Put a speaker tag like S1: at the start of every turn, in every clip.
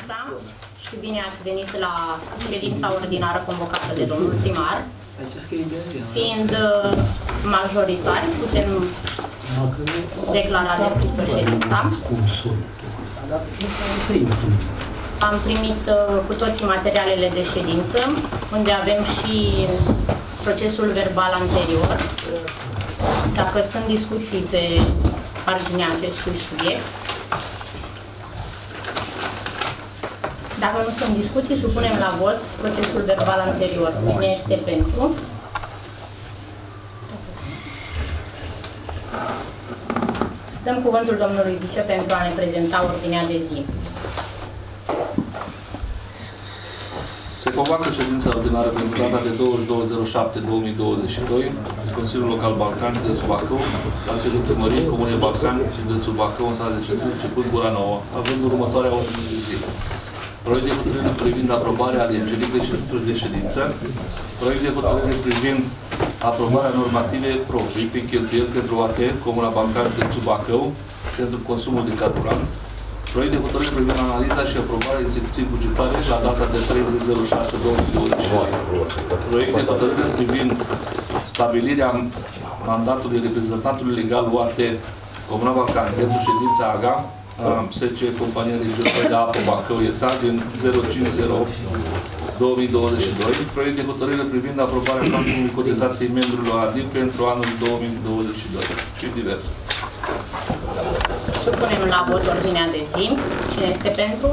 S1: Bună dimineața și bine ați venit la ședința ordinară convocată de domnul primar. Fiind uh, majoritari, putem declara deschisă ședința. Am primit uh, cu toții materialele de ședință, unde avem și procesul verbal anterior. Dacă sunt discuții pe marginea acestui subiect, Dacă nu sunt discuții, supunem la vot procesul verbal anterior. Cine este pentru? Dăm cuvântul domnului vice pentru a ne prezenta ordinea de zi.
S2: Se convoacă ședința ordinară pentru data de 22.07.2022 Consiliul Local Balcan, județul Bacău, la sediul primăriei Comunei Balcan, județul Bacău, în sala de centru, început Gura Nouă, având următoarea ordine de zi. Proiect de hotărâre privind aprobarea alegerii președintelui de ședință, proiect de hotărâre privind aprobarea normative proprii prin cheltuieli pentru ATR, Comuna Bancară județul Bacău, pentru consumul de carburant, Proiect de hotărâre privind analiza și aprobarea execuției bugetare la data de 30.06.2022. Proiect de hotărâre privind stabilirea mandatului reprezentantului legal UAT Comuna Balcan pentru ședința AGA, SC Compania Regională de Apă Bacău ESA din 050 2022, proiect de hotărâre privind aprobarea planului cotizației membrilor ADIP pentru anul 2022 și diverse.
S1: Supunem la vot ordinea de zi. Cine este pentru?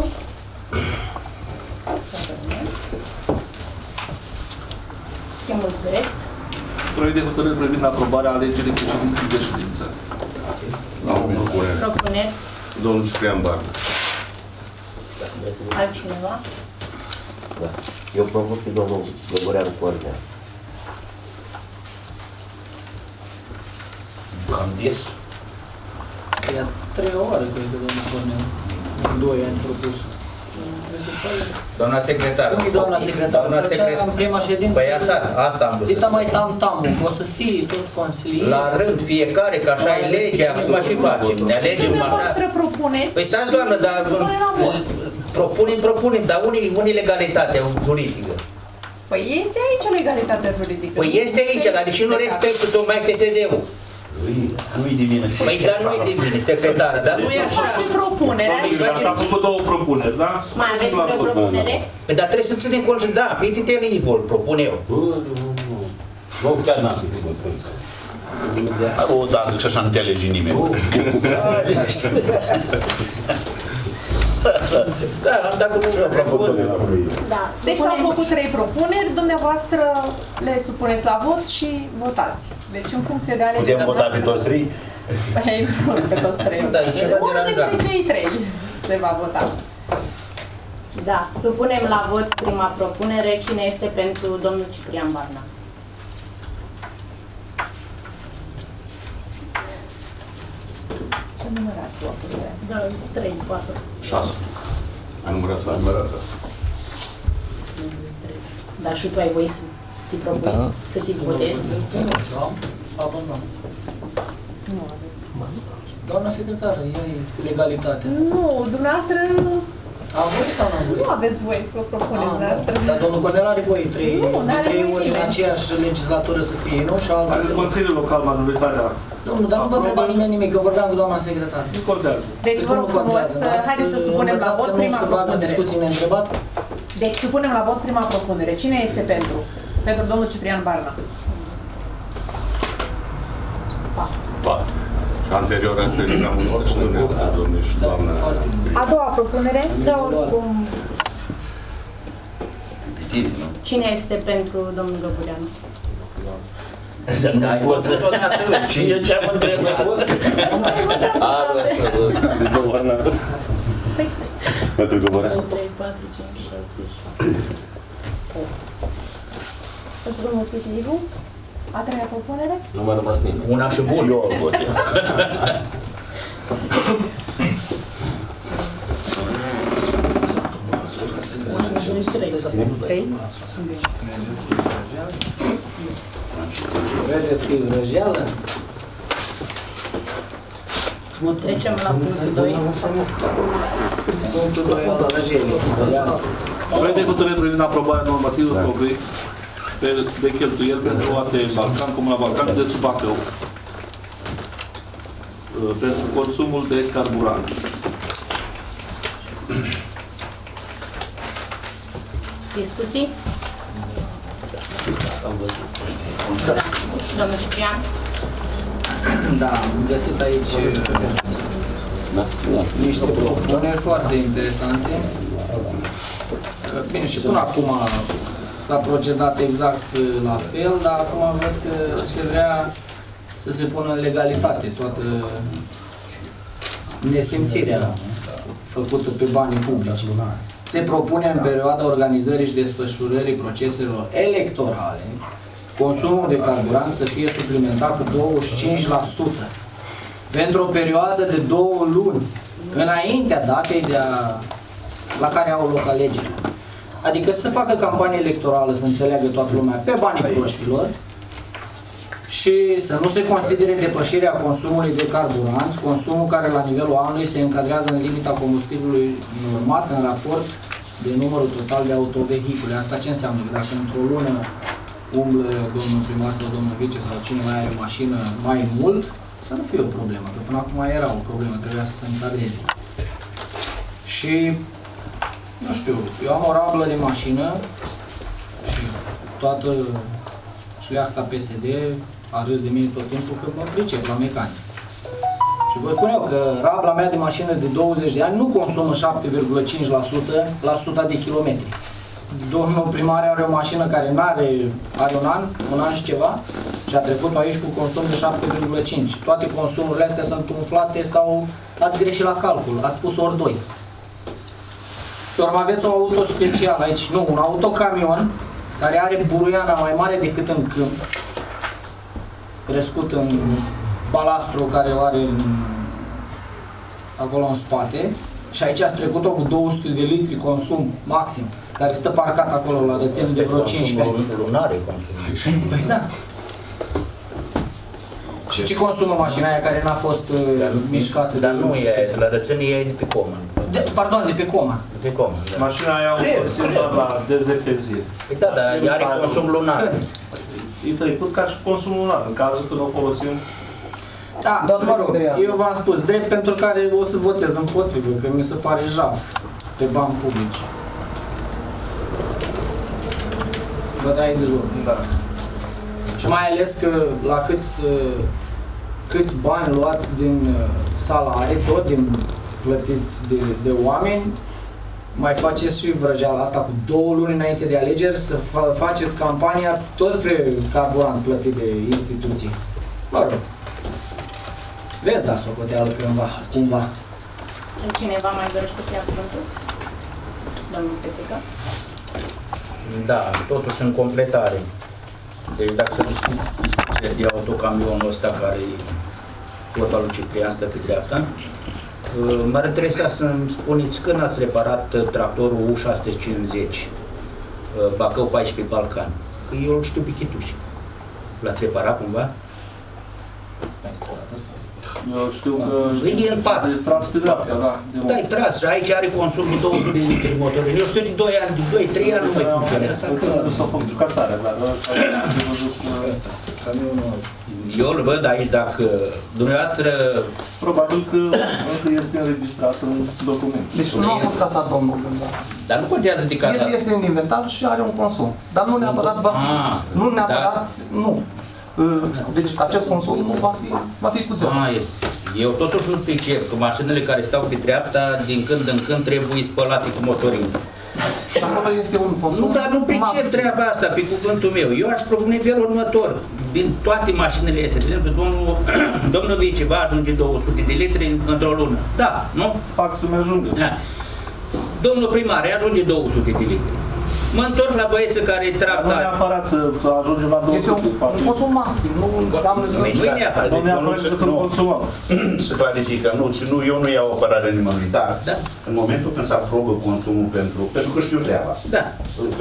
S1: Schimbul direct.
S2: Proiect de hotărâre privind aprobarea alegerii președintelui de ședință.
S3: La o propunere.
S1: Propuneri.
S3: Domnul Ciprian Barna.
S1: Altcineva?
S4: Da. Eu propun pe domnul Găgoreanu Cornea.
S3: Cam des.
S5: E a treia oară, cred că, domnul Cornel. În doi ani propus. Mi se pare.
S6: Doamna secretar.
S5: Nu, doamna secretar,
S6: Doamna
S5: făcea
S6: secretar.
S5: în prima ședință.
S6: Păi așa, asta am vrut să
S5: Dita mai
S6: spun.
S5: tam-tamul, că o să fie toți consilieri.
S6: La rând, fiecare, că așa e legea, acum și facem. Ne alegem așa.
S7: Dumneavoastră propuneți
S6: Păi stați, doamnă, dar
S7: Supune la vot.
S6: propunem, propunem, dar unii, unii legalitatea juridică.
S7: Păi este aici legalitatea juridică.
S6: Păi este aici, dar de ce nu respectă tocmai PSD-ul?
S4: Nu-i de mine.
S6: Păi dar nu e de bine, secretară, dar nu e așa.
S7: Face propunerea și
S2: S-a făcut două propuneri, da?
S1: Mai aveți vreo propunere?
S6: Păi dar trebuie să ținem cont și da, pe TTL vor, propun eu.
S4: Nu, chiar n-am
S3: O dată și așa nu te alege nimeni.
S6: Da, am dat cu și eu propun.
S1: Da.
S7: Deci s-au
S1: supunem-
S7: făcut trei propuneri, dumneavoastră le supuneți la vot și votați. Deci în funcție de alegerea
S3: Putem vota pe toți trei?
S7: Păi nu pe toți trei.
S6: Da, e ceva
S7: Unul dintre
S6: deranjant.
S7: cei trei se va vota.
S1: Da, supunem la vot prima propunere. Cine este pentru domnul Ciprian Barna?
S7: Să numărați voturile.
S1: Da, sunt 3, 4.
S3: Șase. Ai numărat la numărat.
S1: Dar și tu ai voie să te propui,
S5: Da.
S1: să te votezi?
S5: Da, abandon. Doamna secretară, ea e cu legalitatea.
S7: Nu, dumneavoastră
S5: A voie sau nu a voie?
S7: nu aveți voie să vă propuneți
S5: Ah,
S7: dumneavoastră.
S5: Dar domnul Cornel are voie trei,
S7: Nu,
S5: de
S7: n-are
S5: trei
S7: voie
S5: ori în
S7: nimeni.
S5: aceeași legislatură să fie, nu? Și
S2: Adică
S5: altul...
S2: Consiliul Local, majoritatea,
S5: Domnul, dar nu vă întreba nimeni nimic, eu vorbeam cu doamna secretară.
S2: nu contează.
S7: Deci vă rog frumos, haideți să supunem la vot prima
S5: Nu se bagă în
S7: propunere.
S5: discuții neîntrebat?
S7: Deci supunem la vot prima propunere. Cine este pentru? Pentru domnul Ciprian Barna.
S3: Patru. Și anterior ați venit la multă și dumneavoastră, domnule și doamna.
S5: Foarte bine.
S7: A doua propunere, da, oricum,
S1: Cine este pentru domnul Găbureanu?
S4: Ai văzut odată? Eu ce-am întrebat? Alu, asta, de guvernator. Pentru guvernator.
S1: 3, 4, 5, 6, 7. Pentru domnul Fitigu?
S7: A treia propunere.
S4: Nu m-a rămas nimeni.
S6: Una și bun.
S4: Eu vot.
S1: Deci 3. 3?
S5: Vedeți că e vrăjeală?
S1: Trecem la punctul 2.
S5: Punctul 2 al alăgerii.
S2: Proiect de hotărâre privind aprobarea normativă proiect pe, de cheltuieli pentru ATE Balcan, Comuna Balcan, județul Bacău. Uh, Pentru consumul de carburant.
S1: Discuții? Domnul Ciprian?
S5: Da, am găsit aici niște propuneri foarte interesante. Bine, și până acum s-a procedat exact la fel, dar acum văd că se vrea să se pună în legalitate toată nesimțirea făcută pe banii publici. Se propune în perioada organizării și desfășurării proceselor electorale consumul de carburant să fie suplimentat cu 25% pentru o perioadă de două luni înaintea datei de a, la care au loc alegerile. Adică să facă campanie electorală, să înțeleagă toată lumea, pe banii proștilor și să nu se considere depășirea consumului de carburanți, consumul care la nivelul anului se încadrează în limita combustibilului normat în raport de numărul total de autovehicule. Asta ce înseamnă? Că dacă într-o lună umblă domnul primar sau domnul vice sau cine mai are mașină mai mult, să nu fie o problemă, că până acum era o problemă, trebuia să se încadreze. Și, nu știu, eu am o rablă de mașină și toată șleachta PSD a râs de mine tot timpul că mă pricep la mecanic. Și vă spun eu că rabla mea de mașină de 20 de ani nu consumă 7,5% la 100 de kilometri. Domnul primar are o mașină care nu are, are un an, un an și ceva, și a trecut aici cu consum de 7,5. Toate consumurile astea sunt umflate sau ați greșit la calcul, ați pus ori 2. Pe urmă aveți o auto special aici, nu, un autocamion care are buruiana mai mare decât în câmp, crescut în balastru care o are în, acolo în spate și aici ați trecut-o cu 200 de litri consum maxim, care stă parcat acolo la rețel de vreo 15 ani.
S6: Lunare consumul.
S5: Păi da. Și ce consumă mașina aia care n-a fost uh, mișcată?
S6: Dar
S5: de
S6: nu
S5: știu
S6: e,
S5: câți ani?
S6: la rățenie e de pe comun.
S5: De, pardon, de pe coma.
S6: De pe comun, da.
S2: Mașina aia o consum doar la de 10 pe zi.
S6: Păi da, dar ea are consum lunar.
S5: Când?
S2: E trecut ca și consumul lunar, în cazul când o folosim
S5: Da, dar mă rog, eu v-am spus, drept pentru care o să votez împotrivă, că mi se pare jaf pe bani publici. Vă dai de jur.
S2: Da.
S5: Și mai ales că la cât, uh, câți bani luați din uh, salarii, tot din plătiți de, de oameni, mai faceți și vrăjeala asta cu două luni înainte de alegeri, să fa- faceți campania tot pe carburant plătit de instituții. Mă rog. Veți da socoteală cândva, cumva.
S1: Cineva mai dorește să ia cuvântul? Domnul Petrica?
S6: Da, totuși în completare. Deci dacă să discuți discuția de autocamionul ăsta care e tot al lui Ciprian stă pe dreapta, uh, m-ar interesa să-mi spuneți când ați reparat uh, tractorul U650 uh, Bacău 14 Balcan. Că eu îl știu pe chituși. L-ați reparat cumva?
S2: Eu știu că...
S6: Păi e în pat.
S2: De tras pe dreapta, da. de
S6: Da, e tras și aici are consum de 200 de litri motorin. Eu știu de 2 ani, de 2-3 ani nu mai funcționează.
S2: Nu s-a făcut casarea, dar ăsta am văzut că...
S6: Eu îl văd aici dacă dumneavoastră
S2: Probabil că încă este înregistrat în document.
S8: Deci nu a fost casat domnul Gânda.
S6: Dar nu contează de casa.
S8: El este în inventar și are un consum. Dar nu neapărat va fi.
S6: Ah,
S8: Nu neapărat, nu. Uh, Deci acest consum nu va fi, va fi cu zero.
S6: Ah, e. Eu totuși nu pricep că mașinile care stau pe dreapta, din când în când trebuie spălate cu motorin.
S8: Și acolo este un consum
S6: Nu, dar nu pricep
S8: maxim.
S6: treaba asta, pe cuvântul meu. Eu aș propune felul următor. Din toate mașinile astea, de exemplu, domnul, domnul Vice va ajunge 200 de litri într-o lună. Da, nu?
S2: Fac să-mi ajungă.
S6: Da. Domnul primar îi ajunge 200 de litri. Mă întorc la băieță care
S2: Nu
S6: treapta.
S2: neapărat să, să ajungem la 200.
S8: Este un,
S2: poate.
S8: un consum maxim, nu înseamnă că...
S6: Nu e neapărat.
S2: Nu neapărat că să-l consumăm.
S3: Se clarifică, nu, nu, eu nu iau apărare nimănui, dar
S6: Da.
S3: în momentul când se aprobă consumul pentru, pentru că știu treaba,
S6: Da.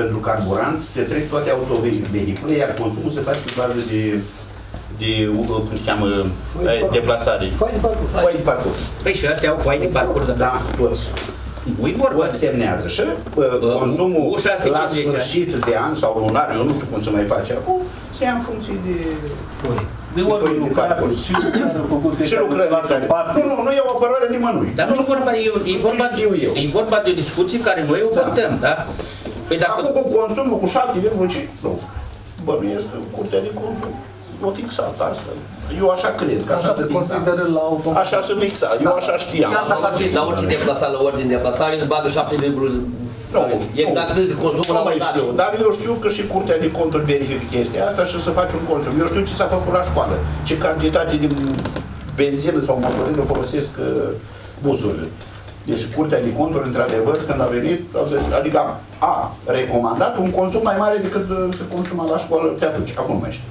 S3: pentru carburant se trec toate autovehicule, iar consumul se face pe bază de,
S6: de, uh, cum se cheamă, uh, deplasare.
S9: Foaie de parcurs.
S10: Foaie de parcurs.
S6: Păi și astea au foaie de parcurs, dar
S10: Da, toți.
S6: Nu-i vorba.
S10: Toți semnează și uh, consumul
S6: ușa asta e
S10: la
S6: 50
S10: sfârșit de an sau lunar, eu nu știu cum se mai face acum, se ia în funcție de
S2: De ori
S10: Foaie de
S2: lucrare
S10: parcurs.
S2: și lucrare făcut
S10: și lucrările care... Nu, nu, nu e o apărare nimănui.
S6: Dar nu e vorba, e, e, vorba,
S10: știu eu.
S6: e vorba de o discuție care noi o purtăm, da? Păi dacă...
S10: Acum cu consumul cu 7,5, nu știu, bănuiesc că Curtea de Conturi o fixat asta. Eu așa cred, că așa,
S8: Așa se
S10: se fixa.
S8: consideră la automat.
S10: Așa se fixa, eu așa știam.
S4: La orice, la orice deplasare, la orice deplasare, îți bagă 7
S10: Nu,
S4: E exact cât consumul
S10: nu
S4: la
S10: mai
S4: montaj.
S10: știu, dar eu știu că și Curtea de Conturi verifică chestia asta și să faci un consum. Eu știu ce s-a făcut la școală, ce cantitate de benzină sau motorină folosesc uh, busurile. Deci Curtea de Conturi, într-adevăr, când a venit, a găsit, adică a recomandat un consum mai mare decât uh, se consuma la școală pe atunci, acum nu mai știu.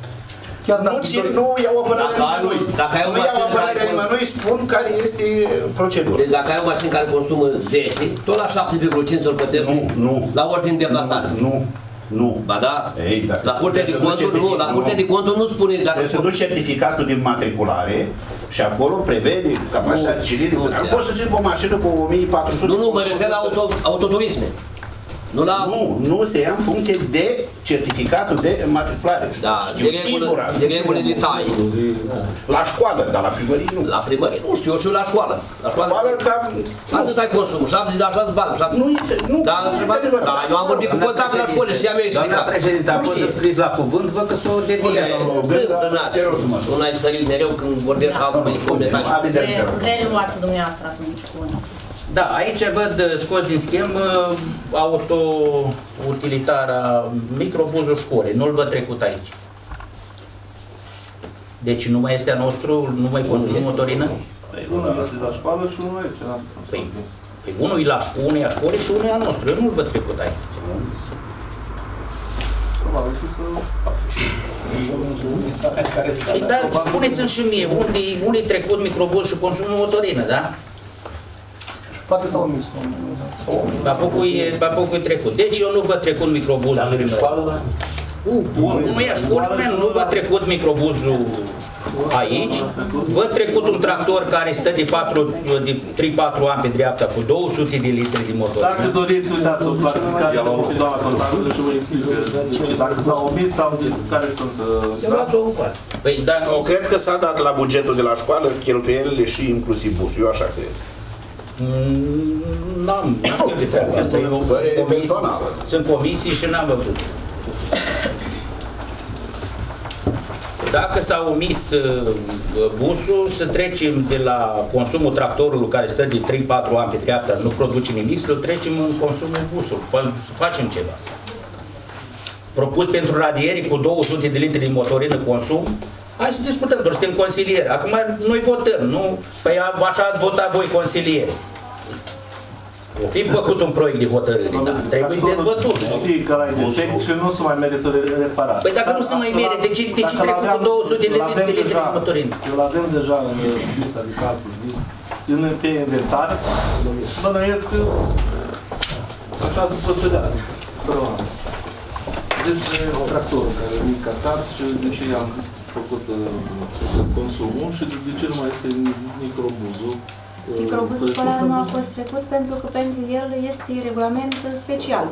S8: Chiar
S10: Nu,
S8: dacă
S10: țin, nu iau apărare
S4: Dacă ai
S10: nimănui.
S4: un- dacă ai o
S10: Nu iau
S4: mașină
S10: apărare
S4: care-
S10: nimănui, spun care este procedura.
S4: Deci dacă ai o mașină care consumă 10, tot la 7,5 îl plătești
S10: Nu, nu.
S4: la ordine de plasare.
S10: Nu, nu.
S4: Ba da?
S10: Ei, dacă
S4: la curtea de
S10: trebuie să
S4: conturi,
S10: duci
S4: nu, la
S10: certificat,
S4: curtea
S10: nu.
S4: de conturi nu spune dacă...
S10: Trebuie să duci certificatul de matriculare și acolo prevede capacitatea
S4: Nu,
S10: cilindrică.
S4: nu
S10: Nu
S4: ți-a.
S10: poți să ții cu o mașină cu 1400.
S4: Nu, nu, mă refer la auto, autoturisme. Nu la...
S10: Nu, nu se ia în funcție de certificatul de matriculare.
S4: Da,
S10: Știu
S4: de regulă,
S10: sigur asta.
S4: de regulă de taie.
S10: La școală, dar la primărie nu.
S4: La primărie, nu știu, eu știu la școală. La școală,
S10: Școală cam...
S4: atât ai consumul, 7 de așa bani, 7
S10: Nu este, nu,
S4: Da,
S10: nu este adevărat.
S4: da, eu am vorbit cu contabil la școală și ea mi-a
S6: Doamna
S4: explicat.
S6: președinte, a fost să scriți la cuvânt, văd că s-o devie.
S4: Tâmplănați. Nu ai sărit mereu când vorbești altul mai scump de taci.
S10: Am de
S1: Pre- Preluați dumneavoastră atunci cu
S6: Da, aici văd uh, scos din schemă auto-utilitara microbuzul școlii, nu-l văd trecut aici. Deci nu mai este a nostru, nu mai consumă motorină?
S2: Păi, Unul este la școală și unul aici. da.
S6: Păi, păi unul e la unul e a școlii și unul e a nostru, eu nu-l văd trecut aici.
S2: Probabil că să
S6: Păi da, spuneți-mi și mie, unde, unde e trecut microbuz și consumă motorină, da?
S8: Poate s-au omis.
S6: Papocul e, papocul e trecut. Deci eu nu văd trecut microbuzul.
S4: Dar în școală, da?
S6: Nu e a școlii, nu văd trecut microbuzul aici. Văd trecut un tractor care stă de, 4, de 3-4 ani pe dreapta cu 200 de litri de
S2: Dacă
S6: motorină.
S2: doriți, uitați o clarificare pe doamna contabilă și vă explică ce- dacă s-au omis sau de- care sunt... uh,
S6: Păi da,
S10: Eu cred că s-a dat la bugetul de la școală cheltuielile și inclusiv busul. Eu așa cred.
S6: Mm, n-am, n-am știut treaba asta. Eu
S10: Părere
S6: sunt comisii-
S10: personală.
S6: Sunt comisii și n-am văzut. Dacă s-a omis uh, busul, să trecem de la consumul tractorului care stă de 3-4 ani pe dreapta, nu produce nimic, să-l trecem în consumul busului, Fa- să facem ceva. Propus pentru radieri cu 200 de litri de motorină consum, hai să discutăm, doar suntem consilieri. Acum noi votăm, nu? Păi a- așa ați votat voi consilieri. O fi făcut un proiect de hotărâre, da, trebuie dezbătut.
S2: Știi că ăla e defect și nu se mai merită re- reparat.
S6: Păi dacă nu se mai mere, de ce, de ce
S2: Dacă
S6: trecut cu
S2: l-aveam-
S6: 200 de litri
S2: l-avem
S6: de litri de
S2: deja-
S6: motorină?
S2: Eu l-avem deja în lista de calcul, în pe inventar, bănuiesc că așa se procedează. Deci tractorul care e încasat și de ce am făcut uh, consumul și de ce nu mai este microbuzul. uh,
S11: Microbuzul
S2: trecut
S11: școlar
S2: în-
S11: nu a fost trecut pentru că pentru el este regulament special,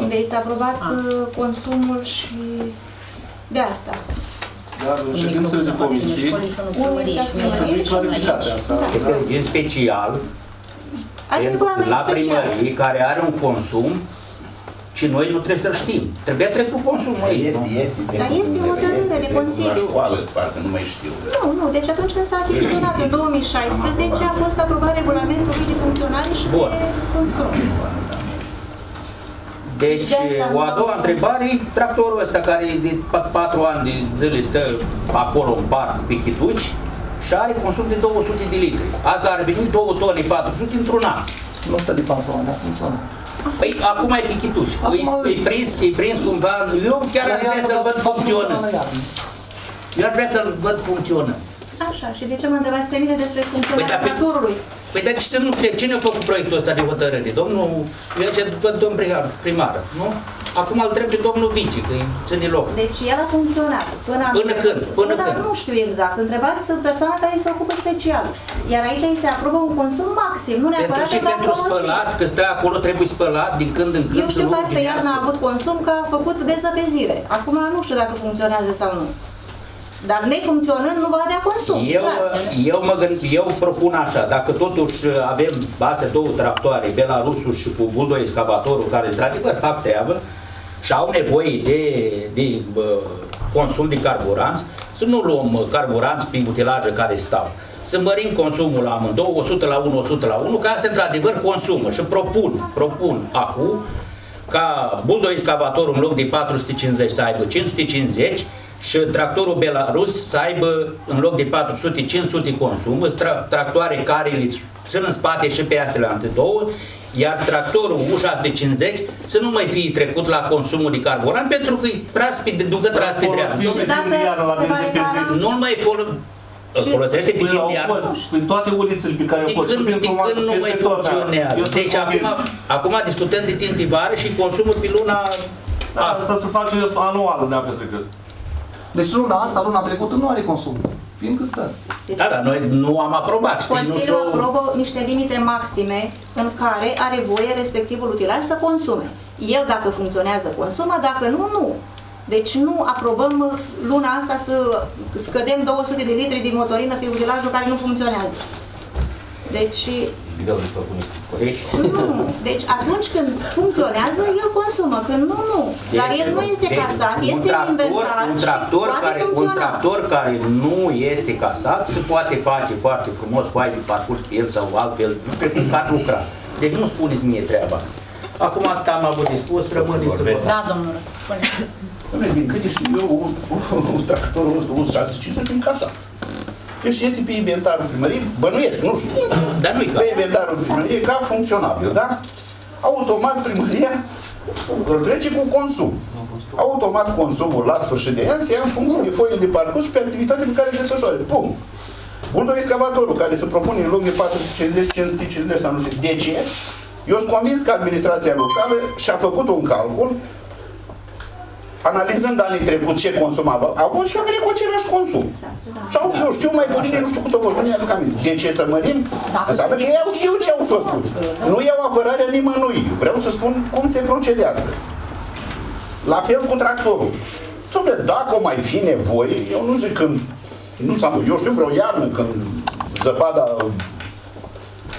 S11: unde i s-a aprobat
S1: Ah.
S11: uh, consumul și de asta.
S2: Dar în ședințele de comisii,
S11: Unul este la primărie
S2: trebuie
S11: și
S2: clarificate asta.
S6: Este în special
S11: Are
S6: pentru-
S11: regulament
S6: la
S11: special.
S6: primărie care are un consum și noi nu trebuie să-l știm. Trebuie trecut consumul aici.
S10: Este, este.
S11: Dar este hotărâre de
S10: La
S11: Consiliu.
S10: școală, parcă nu mai știu.
S11: Nu, nu, deci atunci când s-a achiziționat în 2016 a fost aprobat regulamentul lui de funcționare și
S6: Bun.
S11: de consum.
S6: Deci,
S11: De asta
S6: o a
S11: nu-
S6: doua întrebare, tractorul ăsta care de 4 ani de zile stă acolo în parc pe chituci și are consum de 200 de litri. Azi ar veni 2 tone 400 într-un an.
S8: Nu stă de 4 ani, a funcționat.
S6: Păi acum e pe chituci.
S8: Acum-
S6: E, e prins, e prins cumva. Eu chiar ar vrea să-l văd funcționă. Eu ar vrea să-l văd funcționă.
S11: Așa, și de ce mă întrebați pe mine despre funcționarea
S6: Păi, dar pe-
S11: tractorului?
S6: Păi dar ce nu, cine a făcut proiectul ăsta de hotărâre? Domnul, eu ce văd domn primar, primar, nu? Acum îl trebuie domnul Vici, că îi ține loc.
S11: Deci el a funcționat până,
S6: Până
S11: anul
S6: când?
S11: trecut.
S6: Până
S11: Dar
S6: când?
S11: nu știu exact. Întrebați persoana care se ocupă special. Iar aici îi se aprobă un consum maxim, nu
S6: Pentru
S11: neapărat
S6: și
S11: că va
S6: pentru
S11: folosi.
S6: spălat, că stă acolo, trebuie spălat din când în când.
S11: Eu știu
S6: să
S11: că
S6: nu
S11: asta iarna a
S6: ruginească.
S11: avut consum, că a făcut dezăpezire. Acum nu știu dacă funcționează sau nu. Dar nefuncționând nu va avea consum.
S6: Eu,
S11: clar.
S6: eu, mă gând, eu propun așa, dacă totuși avem astea două tractoare, Belarusul și cu Buldo excavatorul, care într-adevăr fac treabă și au nevoie de, de bă, consum de carburanți, să nu luăm uh, carburanți pe utilaje care stau. Să mărim consumul la amândouă, 100 la 1, 100 la 1, ca asta într-adevăr consumă. Și propun, propun acum ca buldo excavatorul în loc de 450 să aibă 550 și tractorul Belarus să aibă în loc de 400 500 consum, Sunt tra- tractoare care le țin în spate și pe astea ante două, iar tractorul U650 să nu mai fie trecut la consumul de carburant pentru că e prea de ducă tras pe dreapta.
S2: Folosim pe timp de iarnă la
S11: se va
S2: DZPZ.
S11: repara-
S6: Nu mai fol- îl folosește pe
S2: Păi
S6: timp
S2: au
S6: de iarnă.
S2: fost, prin toate ulițele pe care au
S6: De
S2: fost, și
S6: când,
S2: prin
S6: de
S2: frumoasă
S6: când nu mai
S2: peste tot, da.
S6: funcționează.
S2: Eu sunt
S6: Deci acum,
S2: convins.
S6: acum discutăm de timp de vară și consumul pe luna
S2: Da, Asta se face anual, ne-a petrecut.
S8: Deci luna asta, luna trecută, nu are consum. Fiindcă stă.
S6: Da, dar noi nu am aprobat, știi? Nu
S11: Consiliul
S6: știu-
S11: aprobă niște limite maxime în care are voie respectivul utilaj să consume. El dacă funcționează consumă, dacă nu, nu. Deci nu aprobăm uh, luna asta să scădem 200 de litri din motorină pe utilajul care nu funcționează. Deci,
S6: Deci,
S11: nu. Deci atunci când funcționează, el consumă. Când nu, nu. Dar el nu este
S6: deci,
S11: casat,
S6: un
S11: este în
S6: tractor,
S11: inventar
S6: un
S11: și
S6: tractor,
S11: poate
S6: care, un
S11: funcționa.
S6: tractor care nu este casat se poate face foarte frumos, foaie de parcurs pe el sau altfel, precum că ar lucra. Deci nu spuneți mie treaba asta. Acum atât am avut de spus, rămâne să vă
S1: Da, domnul, spuneți.
S10: Dom'le, din câte știu eu, un, un, un tractorul ăsta, un 650 din casa. Deci este pe inventarul primăriei, bănuiesc, nu știu.
S6: Dar nu-i
S10: Pe
S6: casat.
S10: inventarul primăriei ca funcționabil, da? Automat primăria îl trece cu consum. Automat consumul la sfârșit de an se ia în funcție de foile de parcurs și pe activitatea pe care le desfășoare. Pum. Buldo excavatorul care se propune în loc de 450, 550 sau nu știu de ce, eu sunt convins că administrația locală și-a făcut un calcul analizând anii trecut ce consumava, a avut și a venit cu același consum. Sau, eu știu, mai puțin, nu știu cât a fost, nu mi-aduc aminte. De ce să mărim? Înseamnă că ei au știu ce au făcut. Nu iau apărarea nimănui. Vreau să spun cum se procedează. La fel cu tractorul. Dom'le, dacă o mai fi nevoie, eu nu zic când, nu s eu știu vreo iarnă când zăpada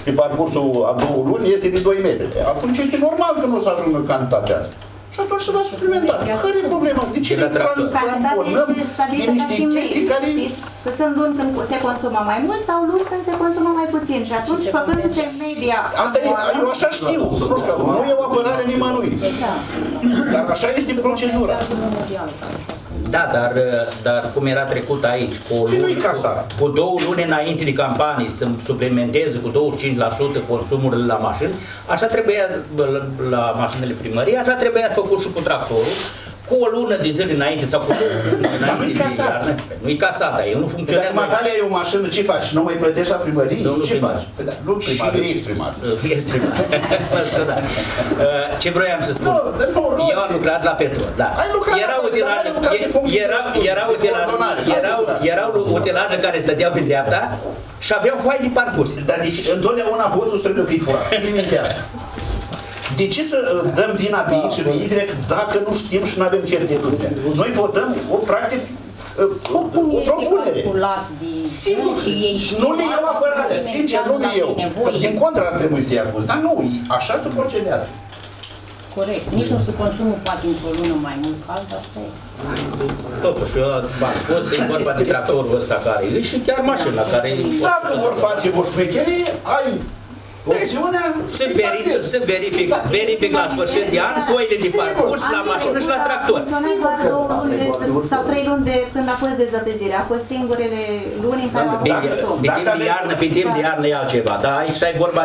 S10: pe parcursul a două luni este de 2 metri. Atunci este normal că nu o să ajungă cantitatea asta. Și atunci se va suplimenta. Care e problema? De ce
S6: De la
S10: ne
S6: tractor.
S11: Cantitatea
S10: tramponăm
S11: este
S10: de
S11: stabilită ca
S10: niște
S11: și în
S10: chestii
S11: medie.
S10: care...
S11: Știți că sunt luni când se consumă mai mult sau luni când se consumă mai puțin. Și atunci, făcându-se media
S10: Asta e,
S11: anuală-
S10: eu așa știu, nu știu, nu e o apărare nimănui.
S11: Da.
S10: Dar așa este procedura.
S6: Da, dar, dar cum era trecut aici, cu, o
S10: Păi nu-i
S6: lună,
S10: casa.
S6: cu, cu două luni înainte de campanii să suplimenteze cu 25% consumurile la mașini, așa trebuia la, la mașinile primăriei, așa trebuia făcut și cu tractorul, cu o lună de zile înainte sau cu două luni
S10: nu-i
S6: înainte de
S10: casat.
S6: iarnă. Nu-i casat, dar el nu
S10: Păi
S6: funcționează.
S10: dacă Matalia e o mașină, ce faci? Nu mai plătești la primărie?
S6: Domnul
S10: Ce
S6: primar.
S10: faci? Păi da, nu primar,
S6: Și-
S10: ești primar.
S6: Este primar. Mă scuzați. Uh, Ce vroiam să spun?
S10: Nu, dar nu, nu.
S6: Eu am lucrat la Petrol, da.
S10: Ai lucrat la
S6: Erau
S10: Petrol,
S6: utilaje,
S10: dar ai lucrat în funcție
S6: erau,
S10: de
S6: erau
S10: de
S6: utilaje,
S10: coordonare. Ai
S6: erau,
S10: lucrat.
S6: erau utilaje care stăteau pe dreapta și aveau foaie de parcurs.
S10: Dar deci întotdeauna hoțul trebuie că e furat. Ține minte asta. De ce să uh, dăm vina pe X și pe Y dacă nu știm și nu avem certitudine? Noi votăm o practic uh,
S1: Oricum
S10: o
S1: este
S10: propunere.
S1: calculat de
S10: Sigur,
S1: și ei știu
S10: nu le iau
S1: asta,
S10: apărare,
S1: se
S10: sincer, nu le
S1: implementează
S10: iau.
S1: dacă e nevoie.
S10: Din contra ar trebui să ia acuz, dar nu, așa se procedează.
S1: Corect. Nici nu se consumă poate într-o lună mai mult ca alta, asta e.
S6: Totuși, eu v-am spus, e vorba de tractorul ăsta care e și chiar mașina care e...
S10: Dacă vor face vor șmecherie, ai opțiunea
S6: Se verifică, se verifică, verifică la sfârșit de an foile de parcurs la mașină și la tractor.
S11: Funcționează doar două luni sau trei luni de când a fost dezăpezire. A fost singurele luni în care am avut
S6: Bine,
S11: consum.
S6: pe timp de iarnă, pe timp de iarnă e altceva, dar aici ai vorba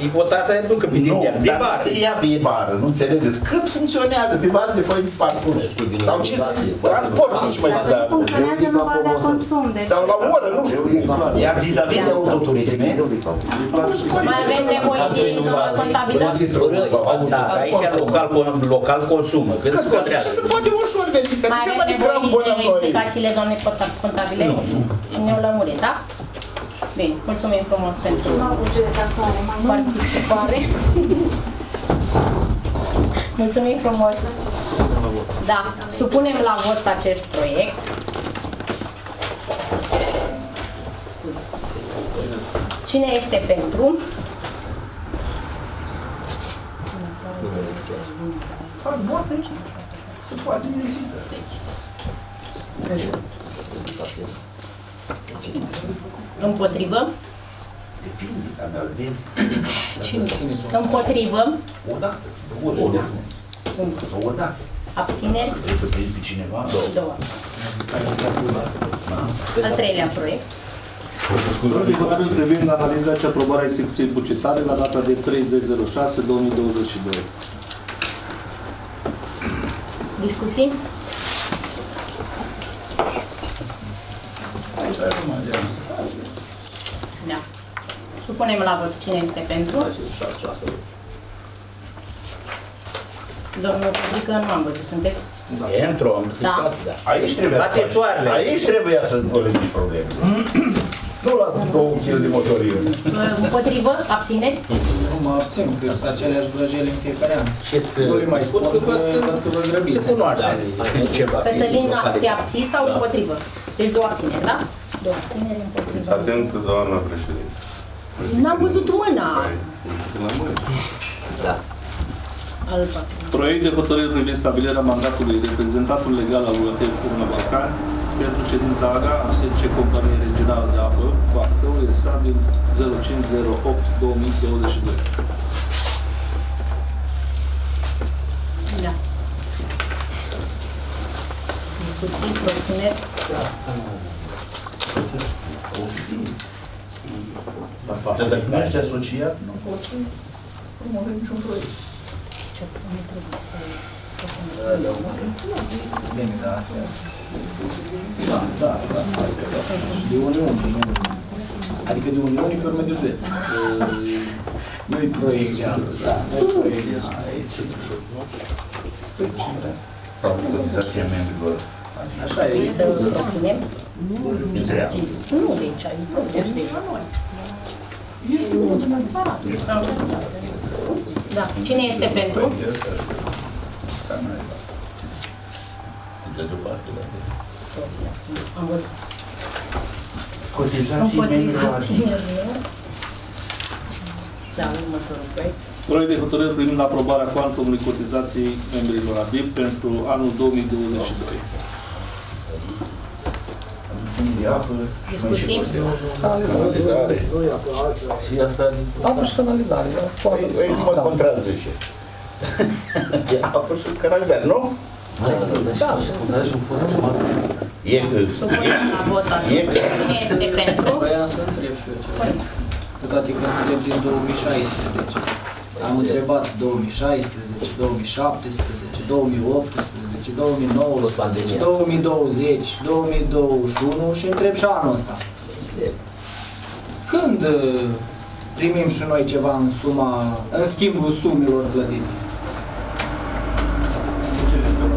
S6: E votată nu că pe
S10: Nu,
S6: timp de
S10: dar nu se ia pe bară, nu înțelegeți? Cât funcționează pe bază de foi de parcurs? Sau ce se transport, nu știu mai se
S11: Dacă funcționează, nu va avea consum. Deci
S10: Sau la oră, nu știu. Iar vis-a-vis de autoturisme,
S1: Mai avem nevoie de contabilă?
S6: Da, aici local, local consumă. Când se
S10: și
S6: pătrează.
S10: se poate ușor verifica.
S1: Mai
S10: Degeaba
S1: avem
S10: ne creăm
S1: nevoie
S10: până
S1: de
S10: noi.
S1: explicațiile doamnei conta- contabile? Nu. Ne-o lămurit, da? Bine, mulțumim frumos pentru participare. Mulțumim frumos. Da, supunem la vot acest proiect. Cine este pentru?
S10: Se poate verifica.
S1: Împotrivă?
S10: Depinde, dar mi-al vezi.
S1: Cine? Împotrivă?
S10: O dată, două ori. Sau o dată.
S1: Abțineri?
S10: Vrei să prinzi pe cineva?
S1: Două. Al treilea proiect.
S2: Proiect de hotărâre privind analiza și aprobarea execuției bugetare la data de 30.06.2022.
S1: Discuții? Da. Supunem la vot cine este pentru. Domnul Publică nu am văzut, sunteți?
S6: Pentru, am
S1: Da.
S6: da.
S10: Aici trebuie
S6: Bate
S10: să faci.
S6: soarele.
S10: Aici trebuia să colegi probleme. nu la două kg de motorie.
S1: Împotrivă? Abțineri?
S5: Nu mă abțin, că sunt aceleași vrăjeli în fiecare an.
S6: Ce să...
S5: Nu le mai spun că vă, că vă
S6: Se
S5: grăbiți.
S6: cunoaște ceva.
S1: Cătălin, te abții sau împotrivă? Deci două abțineri, da? Două abțineri împotrivă.
S3: Atent, doamna președinte.
S1: N-am văzut mâna.
S3: La mână.
S1: Al patrulea.
S2: Proiect de hotărâre privind stabilirea mandatului reprezentantul legal al UAT Comuna Balcani pentru ședința AGA a SC Companie Regională de Apă, Bacău, ESA din 0508-2022.
S1: Da. Discuții, propuneri?
S10: Dar dacă nu ești asociat, nu poți să promovezi niciun proiect.
S1: Ce nu trebuie să...
S5: Bine, da, asta e. Da, da, da. De Uniune, nu. Adică de Uniune pe urmă de județ. Nu-i proiect de apă, da, nu-i proiect de apă. Aici.
S10: Sau cotizația membrilor.
S5: Așa e.
S1: Vrei să propunem?
S10: Înțeleam.
S1: Nu, deci ai propus deja. Ah, Da. Cine este pentru?
S10: De deoparte, da.
S1: Am văzut.
S10: Cotizații membrilor.
S1: Împotriva ținerilor. Da, următorul proiect.
S2: Proiect de hotărâre privind aprobarea cuantumului cotizației membrilor ADIP pentru anul 2022.
S10: Funcții de apă.
S1: Discuții?
S10: Canalizare.
S3: Și asta
S8: Apă și canalizare, da? Poate să
S10: Păi nu mă contrazice. E apă și canalizare, nu?
S8: Da,
S10: E
S1: Supunem la vot atunci. Cine este pentru?
S5: Voiam să întreb și eu ceva. Cu toate că întreb din 2016. Am întrebat 2016, 2017, 2018, 2019, 2020, 2021 și întreb și anul ăsta. Când uh, primim și noi ceva în suma, în schimbul sumelor plătite?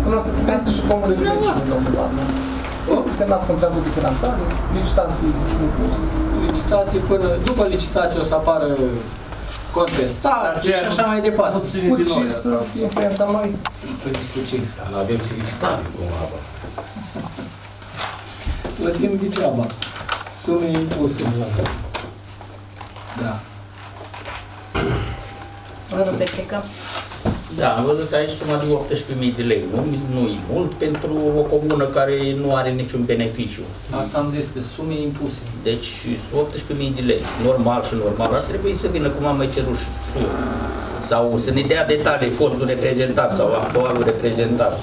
S8: Nu, să pensi și comun de beneficii, domnul doamnă. Este semnat contractul de finanțare, licitații în curs.
S5: Licitații până, după licitație o să apară contestații și așa mai departe.
S8: Cu ce să influențăm noi?
S5: Cu ce?
S6: Avem licitații cu apa.
S5: Plătim degeaba. Sume impuse. Da.
S1: Domnul Petrică.
S6: Da, am văzut aici suma de 18.000 de lei. Nu, nu e mult pentru o comună care nu are niciun beneficiu.
S5: Asta am zis că sume impuse.
S6: Deci sunt 18.000 de lei. Normal și normal. Ar trebui să vină cum am mai cerut și și eu. Sau să ne dea detalii fostul reprezentant sau actualul reprezentant.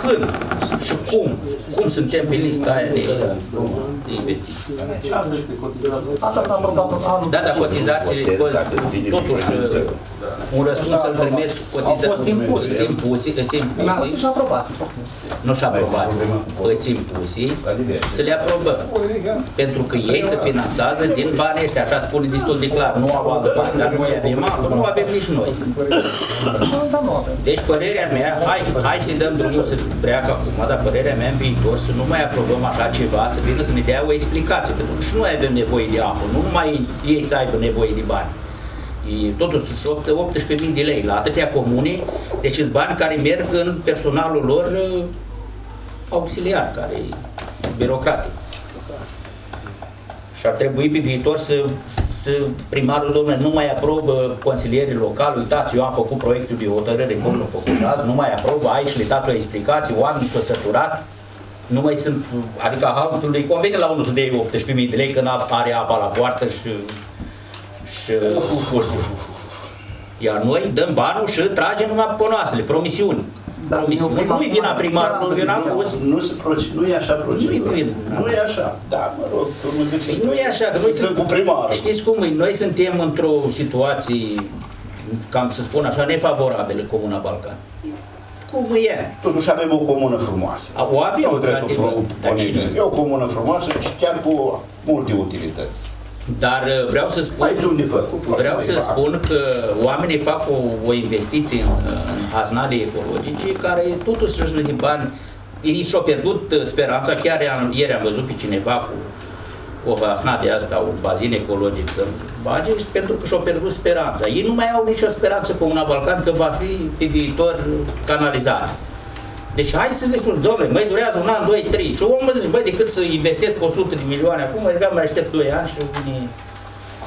S6: Când și cum cum suntem pe lista aia de de investiții.
S8: Asta s-a aprobat anul.
S6: Da, dar cotizațiile, totuși, un răspuns să-l primesc cu cotizații.
S5: Au fost impuse.
S6: Îți impuse, îți
S8: Mi-a fost
S6: impuse,
S8: și aprobat.
S6: Nu și aprobat, îți impuse să le aprobăm. Pentru că ei se finanțează din banii ăștia, așa spune destul de clar, nu au alți bani, dar noi avem apă, nu avem nici noi.
S8: Dar nu avem.
S6: Deci părerea mea, hai, hai să-i dăm drumul să treacă acum, dar părerea mea în viitor să nu mai aprobăm așa ceva, să vină să ne dea o explicație, pentru că și noi avem nevoie de apă, nu numai ei să aibă nevoie de bani. E totuși 18.000 de lei la atâtea comune, deci sunt bani care merg în personalul lor uh, auxiliar, care e birocratic. Și ar trebui pe viitor să, să primarul, domnule, nu mai aprobă consilierii locali, uitați, eu am făcut proiectul de hotărâre cum l-a făcut azi, nu mai aprobă, aici le dați o explicație, oamenii s-au săturat, nu mai sunt, adică haltul îi convine la unul să dea 18.000 de lei când are apa la poartă și, și iar noi dăm banul și tragem numai ponoasele, promisiuni.
S8: Dar
S6: promisiuni.
S8: eu prima-
S6: Nu-i vina primarului, nu-i vina pus.
S10: Nu, se proce- nu e așa procedură.
S6: Nu-i bine.
S10: Nu e așa. Da, mă rog, tu nu zici.
S6: Păi nu e așa, că noi
S10: sunt cu primarul.
S6: Știți cum e? Noi suntem într-o situație, cam să spun așa, nefavorabilă Comuna Balcan. Cum e?
S10: Totuși avem o comună frumoasă.
S6: A- O avem,
S10: Nu trebuie să o
S6: într-adevăr, dar
S10: propunem.
S6: cine-
S10: E o comună frumoasă și chiar cu multe utilități.
S6: Dar uh, vreau să spun,
S10: Mai sunt de făcut. poate
S6: vreau
S10: mai
S6: să
S10: fac.
S6: spun că oamenii fac o, o investiție în, în haznale ecologice care totuși își din bani. Ei și-au pierdut uh, speranța, chiar am, ieri am văzut pe cineva cu o haznade asta, un bazin ecologic să bage, și pentru că și-au pierdut speranța. Ei nu mai au nicio speranță pe una Balcan că va fi pe viitor canalizat. Deci hai să le spun, domnule, mai durează un an, doi, trei. Și omul zice, băi, decât să investesc 100 de milioane acum, mai degrabă mai aștept 2 ani și vine,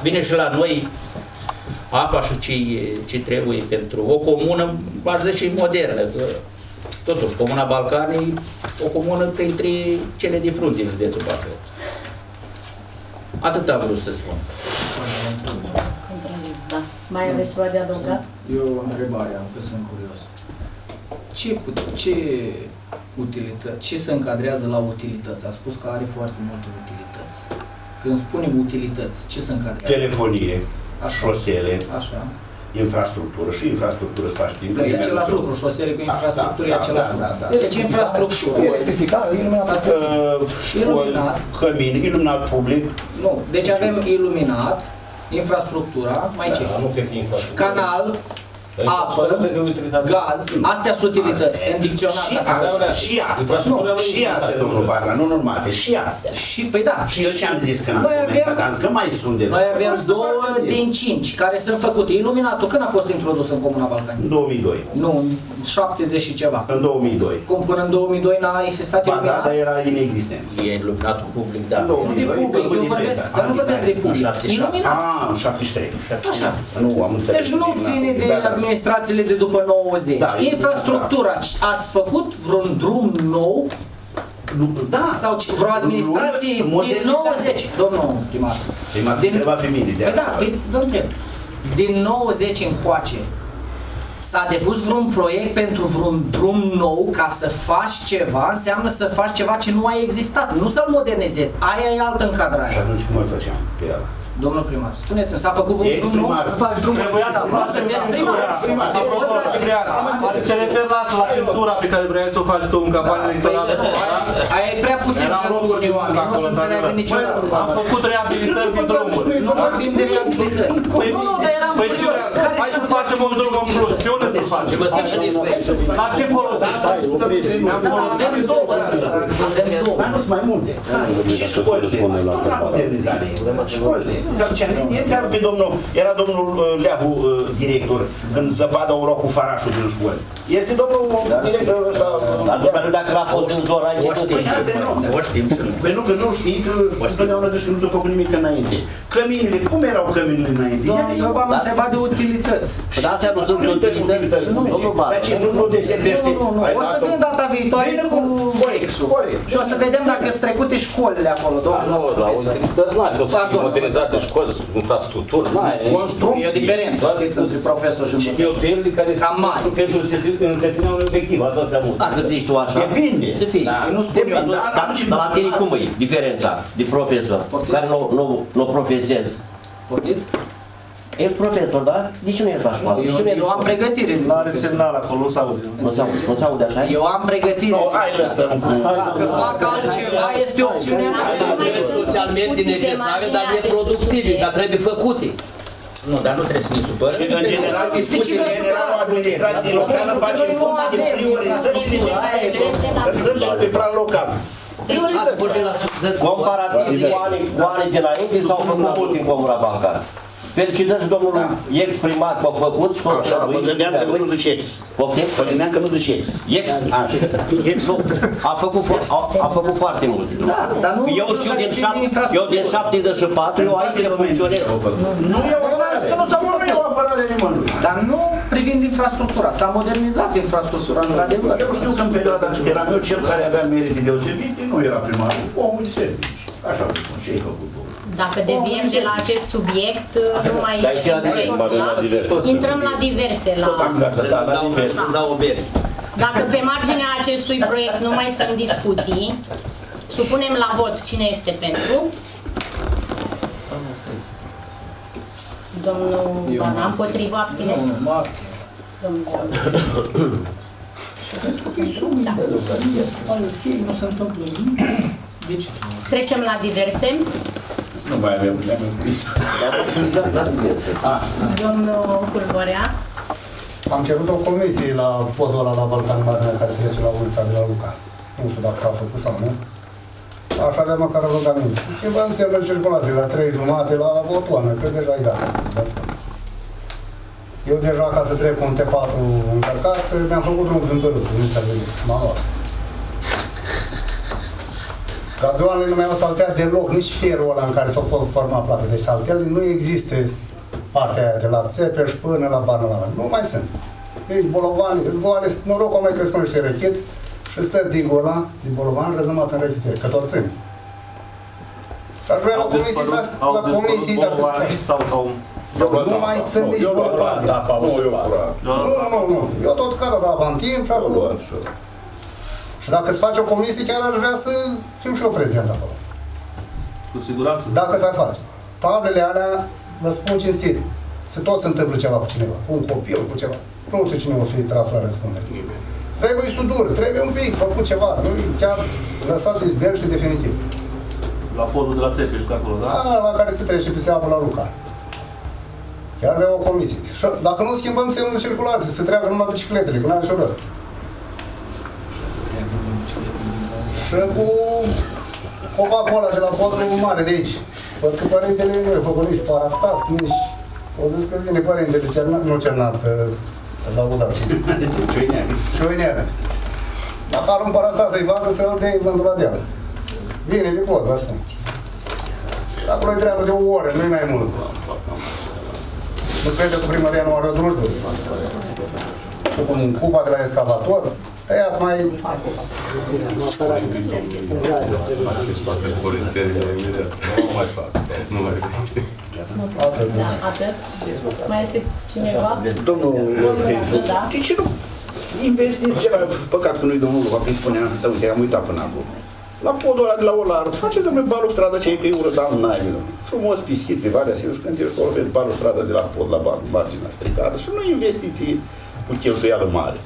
S6: vine și la noi apa și ce, ce trebuie pentru o comună, aș zice, modernă. Că, totuși, Comuna Balcan e o comună printre cele de frunte în județul Bacău. Atât am vrut să spun.
S1: Da. Mai aveți ceva de adăugat?
S5: Eu o întrebare am, că sunt curios. Ce, put- ce utilități, ce se încadrează la utilități? A spus că are foarte multe utilități. Când spunem utilități, ce se încadrează?
S10: Telefonie,
S5: Așa.
S10: șosele,
S5: Așa.
S10: infrastructură și infrastructură să faci timp.
S5: Că e același lucru, șosele cu
S10: Da,
S5: infrastructură
S10: da,
S5: e același
S10: da,
S5: lucru.
S10: da, da.
S5: Deci infrastructură.
S8: Electrificare, iluminat.
S10: Uh, școli,
S5: Iluminat.
S10: cămin, iluminat public,
S5: Nu, deci avem iluminat, infrastructura, mai ce?
S4: Nu cred că e infrastructură.
S5: Canal, apă,
S4: Nu cred că e utilitate.
S5: gaz, astea sunt utilități în dicționar.
S10: și,
S5: dacă-
S10: astea, și astea,
S4: Infrastructura
S10: nu,
S4: nu e
S10: și
S4: utilitate.
S10: astea, domnul Barna, nu numai astea, și astea.
S5: Și, păi da,
S10: Și eu ce am zis când am
S5: Noi avem-
S10: comentat, am zis că mai sunt de
S5: Noi
S10: făcut.
S5: avem
S10: O să
S5: două
S10: facă
S5: din cinci care sunt făcute. Iluminatul când a fost introdus în Comuna Balcani?
S10: În 2002.
S5: Nu, în 70 și ceva.
S10: În 2002.
S5: Cum până în 2002 n-a existat
S10: Ba da,
S5: iluminat?
S10: dar era inexistent.
S6: E iluminatul public, da.
S10: În
S5: Nu de
S10: 2002,
S5: public,
S10: făcut
S5: eu
S10: din
S5: vorbesc,
S10: Penta.
S5: dar nu vorbesc de public.
S6: 76.
S5: Iluminat.
S10: Ah, în 73.
S5: Așa.
S10: Nu, am înțeles.
S5: Deci nu ține de
S10: Da, da.
S5: Administrațiile de după 90.
S10: Da,
S5: Infrastructura, ați făcut vreun drum nou
S10: Nu, Da.
S5: sau ce- vreo administrație
S10: Nu,
S5: din
S10: modernizare.
S5: 90? Domnul primar.
S10: Păi m-ați
S5: Din-
S10: întrebat pe mine de
S5: Păi da,
S10: asta.
S5: păi vă întreb. Din 90 încoace, s-a depus vreun proiect pentru vreun drum nou ca să faci ceva, înseamnă să faci ceva ce nu a existat, nu să-l modernizezi. Aia e altă
S10: Și
S5: încadrare.
S10: atunci cum îl făceam pe el?
S5: Domnul primar, spuneți-mi, s-a făcut vreun
S10: Ești
S5: drum nou?
S10: primar.
S8: Să faci drum.
S9: Trebuia să
S5: Nu sunteți primar.
S10: primar.
S5: Te poți adresa.
S9: Adică te referi la asta, la centura pe care vrei să o faci tu în campanie electorală. da?
S5: Aia e prea puțin
S9: Eram
S5: pentru
S9: locuri
S5: unii oameni, nu
S9: acolo,
S5: se înțeleagă
S9: într-adevăr.
S5: niciodată.
S9: Am făcut reabilitări de drumuri.
S5: Nu vorbim de reabilitări.
S9: Păi,
S5: Nu, nu, dar eram
S9: păi
S5: curios.
S9: ce-
S5: Care
S9: hai să
S5: sunt
S9: facem un drum în plus. Ce unde să facem? La ce folosești? Mi-am folosit.
S5: Avem două. Avem două.
S10: Dar nu sunt mai multe. Și școlile. Tot la modernizare. Școlile. Sau ce ne întreabă pe domnul, era domnul uh, Leahu uh, director, când zăpada o lua cu farașul din școli. Este domnul director ăsta.
S4: Dar domnule, dacă n-a fost în zona aici,
S6: O știm,
S10: Păi asta e nou.
S6: o știm și noi.
S10: Păi nu, că nu știi că întotdeauna zici că nu s-a făcut nimic înainte. Căminile, cum erau căminile înainte?
S5: Doamne, eu v-am întrebat de utilități.
S4: Păi da, astea nu sunt utilități. Domnul Bar.
S10: Dar ce nu nu deservește?
S5: Nu, nu, nu.
S10: Ai
S5: O să
S10: dat-o.
S5: vin data viitoare
S10: Vine
S5: cu
S10: cu-
S5: Corexul.
S10: Corect.
S5: Și o să vedem dacă sunt trecute școlile acolo,
S4: Nu,
S5: domnul
S4: la
S5: profesor.
S4: utilități n-ai, că să fie
S5: Pardon.
S4: modernizate școli, infrastructură, n-ai.
S5: E o diferență, știți, între profesor și învățător.
S4: Cheltuielile care
S5: Cam mari.
S4: sunt pentru întreținerea unui obiectiv, ați astea mult. Dacă zici tu așa,
S10: Depinde.
S4: să fie.
S5: Eu nu spun eu.
S10: Depinde, da,
S4: Dar
S10: da, și
S4: dar la tine cum e diferența de profesor care nu, nu, nu profesezi?
S5: Poftiți?
S4: Ești profesor, da? De ce nu ești la școală? De ce nu
S5: Eu,
S4: ești
S5: eu am pregătire.
S9: Nu are semnal acolo, nu s-aude.
S4: Nu se aude, nu se aude așa?
S5: Eu am pregătire.
S10: Hai, lăsăm cu...
S5: Dacă fac altceva, este opțiunea mea.
S12: socialmente necesare, dar neproductivi, dar trebuie făcute.
S6: Nu, dar nu trebuie să ne supărăm.
S10: Și în general, discuțiile generală administrației locale face în funcție de prioritățile pe care le dăm pe plan local. Priorități.
S4: Comparativ cu anii, cu anii dinainte s-au făcut mult în Comuna Bancară. Felicitări domnului ex-primar că au făcut și
S10: Așa, mă gândeam că nu zici ex.
S4: Poftim?
S10: Mă gândeam că nu zici ex.
S4: Ex, ex a, făcut, fo- a, a făcut foarte mult.
S5: Da, dar nu-
S4: eu știu
S5: nu
S4: din,
S5: face
S4: șap,
S5: din infrastructură.
S4: eu din 74, eu aici funcționez.
S10: Nu e o apărare.
S5: Nu s-a
S10: Nu e o apărare nimănui.
S5: Dar nu privind infrastructura. S-a modernizat infrastructura, într-adevăr.
S10: Eu știu că în perioada când eram eu cel care avea merite deosebite, nu era primarul, omul de servici. Așa vă spun, ce ai făcut tu?
S1: Dacă deviem de la acest subiect, nu mai
S4: Dar și la diverse,
S1: da?
S4: la diverse.
S1: Intrăm la diverse. La...
S12: Trebuie să-ți dau, să-ți dau o bere.
S1: Dacă pe marginea acestui proiect nu mai sunt discuții, supunem la vot cine este pentru. Domnul Vana, împotriva abține.
S5: Nu, nu, mă abțin.
S1: Domnul
S5: Da. Ok, nu se întâmplă nimic. De ce?
S1: Trecem la diverse.
S10: Nu mai avem, ne avem vis.
S1: Domnul Culborea.
S13: Am cerut o comisie la podul ăla la Balcan Mare care trece la ulița de la Luca. Nu știu dacă s-a făcut sau nu. Aș avea măcar rugăminte. Să schimbăm semnul circulației la 3 jumate la o toană, că deja e gata. vă spun. Eu deja ca să trec un T4 încărcat, mi-am făcut drum prin Băruță, nu ți-a venit, manual. Gardioanele nu mai au salteat deloc, nici fierul ăla în care s-au fost format plasă. Deci saltele nu există partea aia de la Țepeș până la Bană la Nu mai sunt. Deci bolovani, zgoale, noroc au mai crescut niște recheți și stă digul ăla, din bolovan, răzămat în rechețe, că tot ține. Și aș vrea la
S9: Au
S13: comisii,
S9: dispărut,
S13: să-
S9: au
S13: la comisii,
S9: dispărut
S13: dacă
S9: bolovanii
S13: stă.
S9: sau, sau...
S13: Nu mai sunt nici
S10: Eu luat
S13: bolovani.
S10: apa, nu eu furat.
S13: Nu, nu, nu. Eu tot care la Avantim și acum. Și dacă se face o comisie, chiar aș vrea să fiu și eu prezent acolo.
S9: Cu siguranță.
S13: Dacă s-ar face. Tablele alea, vă spun cinstit, se tot se întâmplă ceva cu cineva, cu un copil, cu ceva. Nu știu cine o fi tras la răspundere. Trebuie studur, trebuie un pic, făcut ceva, nu chiar lăsat izbel și definitiv.
S9: La podul de la Țepeș, de acolo, da?
S13: Da, la care se trece pe seapă la Luca. Chiar vreau o comisie. Și dacă nu schimbăm semnul de circulație, se treacă numai bicicletele, că n-are și rost. Și cu copacul ăla de la podul mare de aici. Văd că părintele nu e făcut nici parastas, nici... O zis că vine părintele Cernat, nu Cernat, la Udar.
S10: Cioineană.
S13: Cioineană. Măcar un parastas să-i facă să-l dea vântul la deal. Vine de pod, vă spun. Acolo e treabă de o oră, nu mai mult. Nu crede că primăria nu are o drujbă. Și cu cupa de la excavator, tăiat mai...
S3: Forestierile imediat. Nu mai fac. Nu mai
S1: Da, atât. Mai este cineva?
S10: Domnul Hensu,
S1: Da.
S10: de ce nu investiți ceva? Păcat că nu-i domnul Luca, că îi spunea, da, uite, am uitat până acum. La podul ăla de la Olar, face domnule balustradă ce e că e ură, dar n-ai, domnule. Frumos pischit pe Valea Siuș și când ești acolo, vezi balustradă de la pod la bar- marginea stricată și nu investiții cu cheltuială mare.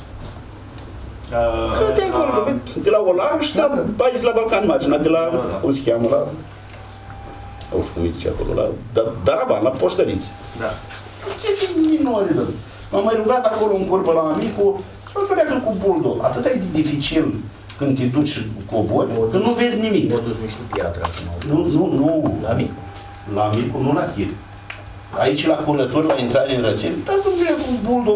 S10: Că te acolo, domnule, de la Olar și de la, aici de la Balcan marginea, de la, cum se cheamă, la... Nu știu cum îi zice acolo, la Dar- Daraban, la Poștăriți.
S9: Da.
S10: Sunt chestii minore, domnule. M-am mai rugat acolo în curbă la amicul și mă ferea că cu buldo. Atât e de dificil când te duci cobori, că nu vezi nimic.
S6: Nu dus niște piatră acum.
S10: Nu, nu, nu.
S6: La mic.
S10: La amicul, nu la schid. Aici la curători, la intrare în rățel, dar nu vine cu buldo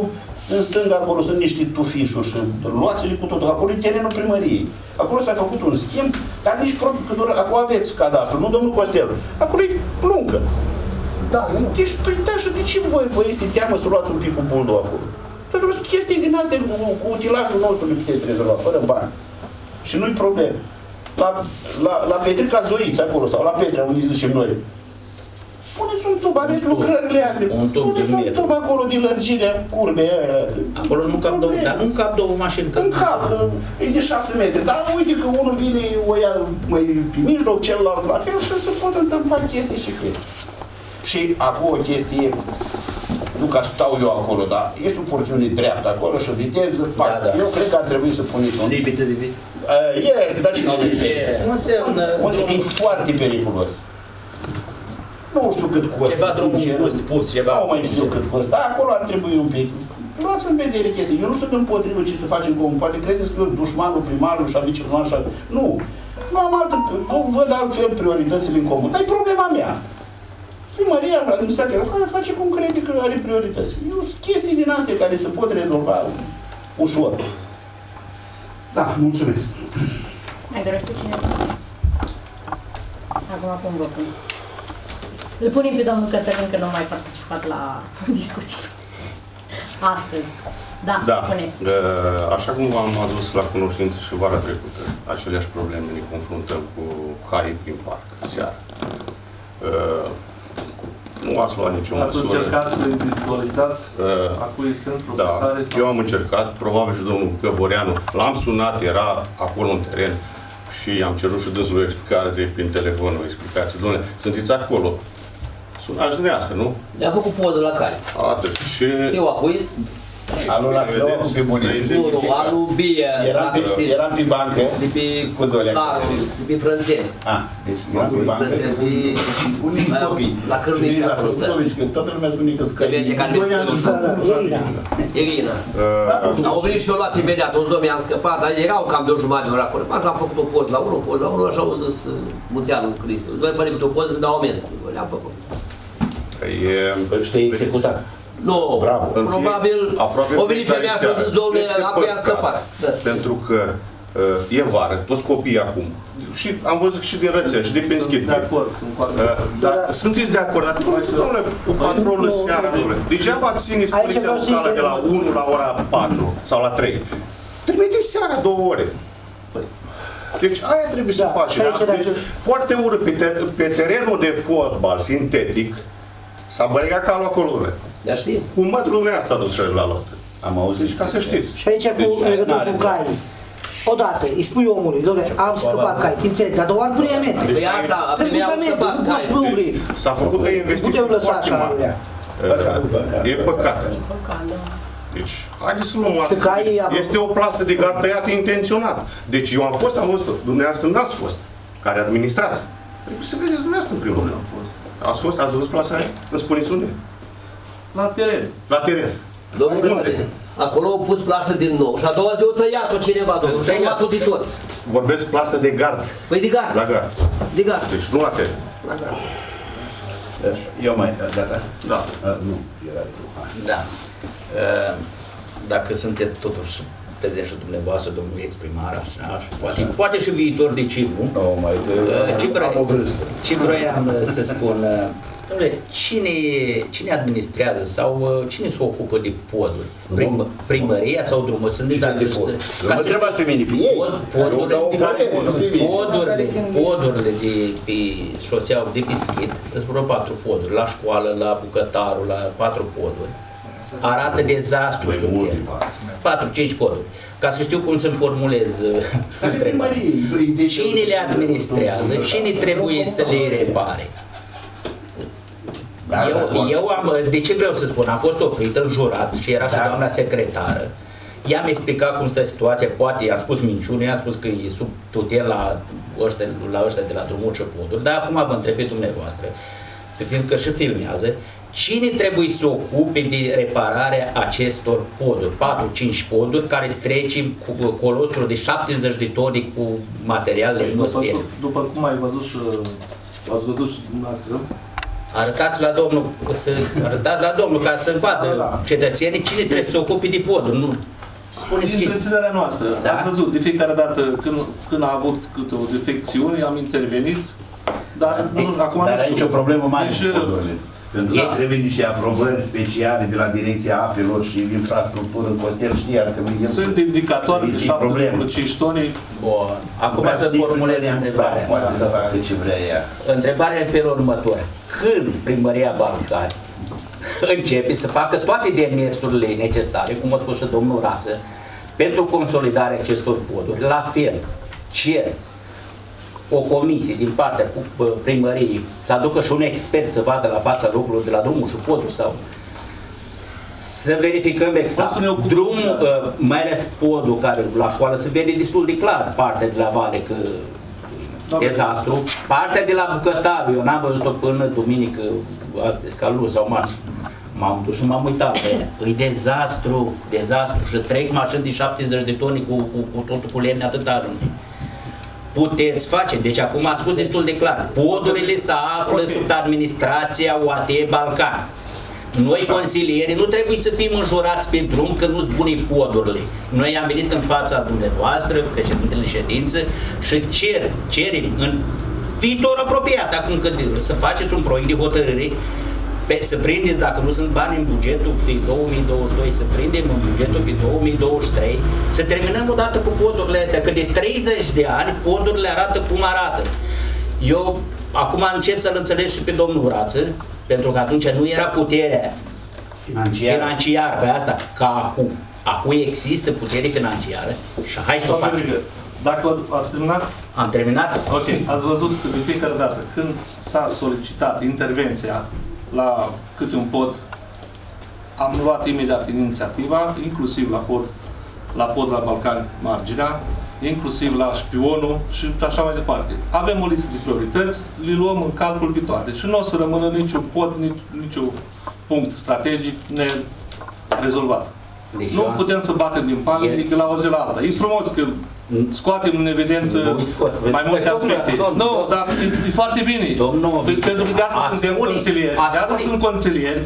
S10: în stânga acolo sunt niște tufișuri și luați-le cu totul. Acolo e terenul primăriei. Acolo s-a făcut un schimb, dar nici producător, acolo aveți cadastru, nu domnul Costel. Acolo e pluncă.
S8: Da, eu nu.
S10: Deci, păi, da, și de ce vă, vă este teamă să luați un pic cu buldul acolo? Pentru că sunt chestii din astea cu, cu utilajul nostru le puteți rezolva, fără bani. Și nu-i problemă. La, la, la Petrica Zoiți acolo, sau la Petrea, unde zicem noi, Puneți un tub, aveți lucrările astea.
S6: Un tub de
S10: Puneți un
S6: metru.
S10: tub acolo din lărgirea curbei aia.
S6: Acolo nu cap două, dar nu cap două mașini. Că
S10: În cap, că e de 6 metri. Dar uite că unul vine, o ia mai pe mijloc, celălalt la fel și se pot întâmpla chestii și chestii. Și acum o chestie, nu ca stau eu acolo, dar este o porțiune dreaptă acolo și o viteză, da, da. eu cred că ar trebui să puneți un...
S12: Limită de viteză.
S10: Uh, este, dar cine
S12: de ce?
S6: Nu înseamnă...
S10: Unde e foarte periculos. Nu știu cât costă,
S6: Ceva drumul
S10: sincer.
S6: pus, pus, ceva.
S10: Nu mai știu cât costă, dar acolo ar trebui un pic. Luați în vedere chestii. Eu nu sunt împotrivă ce să facem comun. Poate credeți că eu sunt dușmanul primarului și a viceprimarului și a... Nu. Nu am altă, nu văd altfel prioritățile în comun. Dar e problema mea. Primăria, administrația locală face cum crede că are priorități. Eu sunt chestii din astea care se pot rezolva ușor. Da, mulțumesc.
S1: Mai dorește cineva? Acum pun votul. Îl punem pe domnul Cătălin, că nu a mai participat la discuții. Astăzi. Da,
S3: Da,
S1: spuneți.
S3: uh, așa cum v-am adus la cunoștință și vara trecută, aceleași probleme ne confruntăm cu cai prin parc, seara. Uh, Nu ați luat nicio
S2: Ați
S3: măsură.
S2: încercat să individualizați
S3: Uh,
S2: a cui sunt
S3: Da,
S2: proprietare?
S3: eu am încercat, probabil și domnul Găboreanu, l-am sunat, era acolo în teren și am cerut și dânsul o explicare de prin telefon, o explicație. Dom'le, sunteți acolo. Sunați dumneavoastră, nu?
S12: Ne-a făcut poză la care.
S3: Atât. Și...
S12: Știu acuiz?
S10: Anul la Slău, pe bunici.
S12: Nu, anul Bie,
S10: Eram
S12: dacă
S10: pe,
S12: știți.
S10: eram pe bancă.
S12: De pe
S10: Scuze, Olea.
S12: Clarul, de pe Frânțeni.
S10: Ah, deci eram pe
S12: Pe
S10: bancă.
S12: Frânțeni, pe...
S10: Unii
S12: la-
S10: copii.
S12: La Cârnici,
S10: Și
S12: pe
S10: la
S12: acolo stă.
S10: Războvici, că toată lumea spune că
S12: Că
S10: scăi.
S12: merge ca
S10: Doi ani și nu s-a întâmplat.
S12: Irina.
S3: Uh,
S12: Au venit și eu luat imediat, un domn i-am scăpat, dar erau cam de o jumătate de oră acolo. Asta am făcut o poză la unul, poză la unul, așa au zis uh, Munteanu Cristu. Îți mai pare câte o poză când dau oameni. Le-am făcut.
S3: E,
S10: Știi executat.
S12: Nu,
S10: Bravo.
S12: probabil
S3: Aproape
S12: o venit
S3: fiecare
S12: femeia și a
S3: seară.
S12: zis, domnule,
S3: Este
S12: apoi a
S3: păcat.
S12: scăpat. Da.
S3: Pentru că uh, e vară, toți copiii acum. Și am văzut și din rățel, și de pe
S2: Sunt
S3: schid.
S2: de acord, sunt cu acord.
S3: Uh, dar sunteți de acord, dar nu domnule, cu patrolul seara, domnule. Degeaba țineți
S14: Aici
S3: poliția
S14: vreau să
S3: locală de la
S14: intervin.
S3: 1 la ora 4 sau la 3. Trimiteți seara două ore. Deci aia trebuie să
S14: Da,
S3: faci.
S14: și aici,
S3: da? Deci,
S14: dacă-
S3: foarte urât, pe, te- pe terenul de fotbal sintetic, s-a bălegat calul acolo, domnule.
S12: Dar știi?
S3: Cu mătrul dumneavoastră s-a dus și la lot.
S10: Am auzit.
S3: Deci ca să știți.
S14: Și aici cu
S3: Deci,
S14: în legătură
S10: n-are
S14: cu caii. Odată, îi spui omului, domnule, am scăpat cai, te înțeleg, dar două ori nu e mente.
S12: Păi asta, a
S14: Trebuie
S12: primit
S14: să
S12: au
S14: mente,
S12: scăpat
S14: nu poți
S12: cai.
S14: spune omului.
S3: S-a făcut o
S14: Nu
S3: investiție
S14: te lăsa
S3: foarte
S14: așa,
S3: mare.
S14: Aurea.
S3: E păcat.
S1: E păcat, da.
S3: Deci, haideți să luăm
S14: Și
S3: asta.
S14: caii am-
S3: Este o plasă de gard tăiată intenționat. Deci eu am fost, am văzut Dumneavoastră n-ați fost. Care administrați. Trebuie să vedeți dumneavoastră în primul rând. Ați fost, ați văzut plasa aia? Îmi spuneți unde?
S2: La teren.
S3: La teren.
S12: Domnul
S3: Unde?
S12: Cătălin, acolo au pus plasă din nou și a doua zi o tăiat-o cineva, domnul, și a luat-o de tot.
S3: Vorbesc plasă de gard.
S12: Păi de gard,
S3: La gard.
S12: de gard.
S3: Deci nu la teren. La gard.
S10: Eu mai, gata?
S3: Da.
S10: Uh, Nu, era
S6: Da. Uh, Dacă sunteți totuși prezent și dumneavoastră, domnul ex-primar, așa, și poate, poate și viitor de civul,
S10: Nu, mai
S6: Uh, ce vreau-
S10: am o vârstă.
S6: ce vroiam uh, să spun, uh, domnule, cine, cine administrează sau uh, cine se ocupă de poduri? Prim, primăria sau drumul? Să ne
S10: Cine
S6: dați
S10: de
S6: să...
S10: pod?
S6: ca
S10: Mă
S6: să
S10: întrebați pe mine, pe ei?
S6: Pod-
S10: Care o dau
S6: Podurile,
S10: părere, nu pe mine.
S6: podurile, podurile de pe șoseaua de pischit, sunt vreo patru poduri, la școală, la bucătarul, la patru poduri. Arată dezastru
S10: Mai
S6: sub
S10: multe,
S6: ele.
S10: va.
S6: Patru, cinci poduri. Ca să știu cum să-mi formulez uh, întrebarea.
S10: Primărie, deci-
S6: Cine le administrează? Cine trebuie să le repare?
S10: Da, da,
S6: Eu, eu am, de ce vreau să spun, am fost oprit în jurat și era și
S10: Da.
S6: doamna secretară. I-am explicat cum stă situația, poate i-a spus minciuni, i-a spus că e sub tutela ăștia, la ăștia de la drumul și poduri, dar acum vă întreb pe dumneavoastră, că fiindcă și filmează, cine trebuie să ocupe de repararea acestor poduri, 4-5 poduri care trecem cu colosul de 70 de tone cu materialele
S2: După,
S6: noastre.
S2: după cum ai văzut, uh, ați văzut și dumneavoastră,
S6: Arătați la domnul, să, arătați la domnul ca să vadă
S2: Da.
S6: cetățenii cine trebuie să se ocupe de poduri. Nu, spuneți
S2: din
S6: cine.
S2: întreținerea noastră,
S6: Da.
S2: ați văzut, de fiecare dată când, când a avut câte o defecțiune, am intervenit, dar nu, acum
S10: Dar
S2: nu
S10: aici
S2: știu.
S10: o problemă mare
S2: Deci,
S10: cu podurile. Pentru că trebuie niște aprobări speciale de la Direcția Apelor și Infrastructură în Costel, știi, ar trebui el
S2: Sunt
S10: să-
S2: indicatori de
S10: E problemă.
S2: 7,5 toni.
S6: Bun. Acum
S10: Vrea
S6: să
S10: să
S6: formulez
S10: distrugă
S6: întrebarea.
S10: Poate să facă ce vrea ea.
S6: Întrebarea în felul următor. Când primăria Balcani începe să facă toate demersurile necesare, cum a spus și domnul Rață, pentru consolidarea acestor poduri, la fel, cer o comisie din partea cu- bă, primăriei să aducă și un expert să vadă la fața locului de la drumul și podul sau să verificăm exact. Drumul, uh, mai ales podul care la școală se vede destul de clar partea de la vale că dezastru. Partea de la Bucătaru, eu n-am văzut-o până duminică, ca luni sau marți. M-am dus și m-am uitat pe ea. E dezastru, dezastru și trec mașini de 70 de toni cu, cu, cu totul cu lemne atâta ajunge. Puteți face, deci acum ați spus destul de clar, podurile se află sub administrația UAT Balcan. Noi, consilieri, nu trebuie să fim înjurați pe drum că nu-s bune podurile. Noi am venit în fața dumneavoastră, președintele ședință, și cer, cerem în viitor apropiat, acum cât să faceți un proiect de hotărâre pe, să prindeți, dacă nu sunt bani în bugetul pe 2022, să prindem în bugetul pe 2023, să terminăm odată cu podurile astea, că de 30 de ani podurile arată cum arată. Eu acum încep să-l înțeleg și pe domnul Rață, pentru că atunci nu era puterea
S10: Financiară.
S6: financiară pe asta, ca acum. Acum există putere financiară și hai să o facem.
S2: Dacă ați terminat?
S6: Am terminat?
S2: Ok, ați văzut că de fiecare dată când s-a solicitat intervenția la câte un pod, am luat imediat inițiativa, inclusiv la pod, la pod la Balcani Marginea, inclusiv la șpionul și așa mai departe. Avem o listă de priorități, le luăm în calcul pe toate și nu o să rămână niciun pod, nici, niciun punct strategic nerezolvat.
S6: Deci
S2: nu
S6: eu am-
S2: putem să batem din palme de la o zi la alta. E frumos că scoatem în evidență mai multe aspecte. Nu, dar e, e foarte bine. Pe- Pentru că de asta suntem consilieri. De asta sunt consilieri.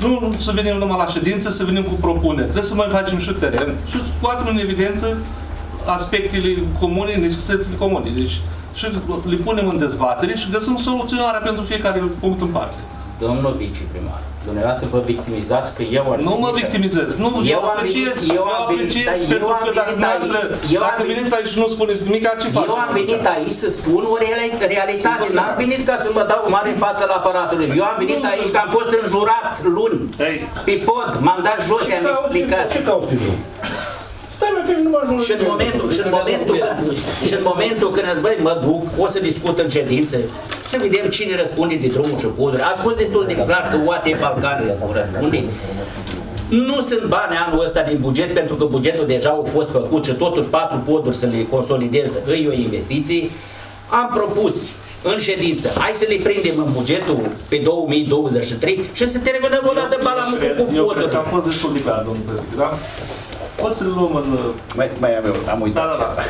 S2: Nu să venim numai la ședință, să venim cu propuneri. Trebuie să mai facem și teren și scoatem în evidență aspectele comune, necesitățile comune. Deci și le punem în dezbatere și găsim soluționarea pentru fiecare punct în parte.
S6: Domnul viceprimar, dumneavoastră vă victimizați că eu ar
S2: Nu
S6: trebui
S2: mă
S6: să-
S2: victimizez. Nu, eu,
S6: am
S2: apreciez,
S6: venit-
S2: eu,
S6: am venit-
S2: apreciez
S6: dar eu
S2: pentru
S6: am
S2: că dacă
S6: venit
S2: dumneavoastră,
S6: aici- eu am
S2: dacă
S6: venit-
S2: veniți aici și nu spuneți nimic, ce facem?
S6: Eu am venit aici să spun o reali- realitate. N-am venit ca să mă dau mare în fața la aparatul Eu am venit aici că am fost înjurat luni. Pe pod, m-am dat jos, i-am explicat.
S10: Ce cauți pe drum? Stai mai pe mine, nu mă ajung.
S6: Și în momentul, și în momentul, și în momentul când îți băi, mă duc, o să discut în ședință, să vedem cine răspunde de drumul și poduri. Ați spus destul de clar că UAT Balcan răspunde. Nu sunt bani anul ăsta din buget, pentru că bugetul deja a fost făcut și totuși patru poduri să le consolideze, îi o investiție. Am propus în ședință, hai să le prindem în bugetul pe 2023 și să terminăm odată balamul cu
S2: Eu cred
S6: poduri.
S2: că am fost destul de clar, domnul președinte, da? Poți să le luăm în...
S10: Mai, mai am eu, am uitat
S2: Da, da, da.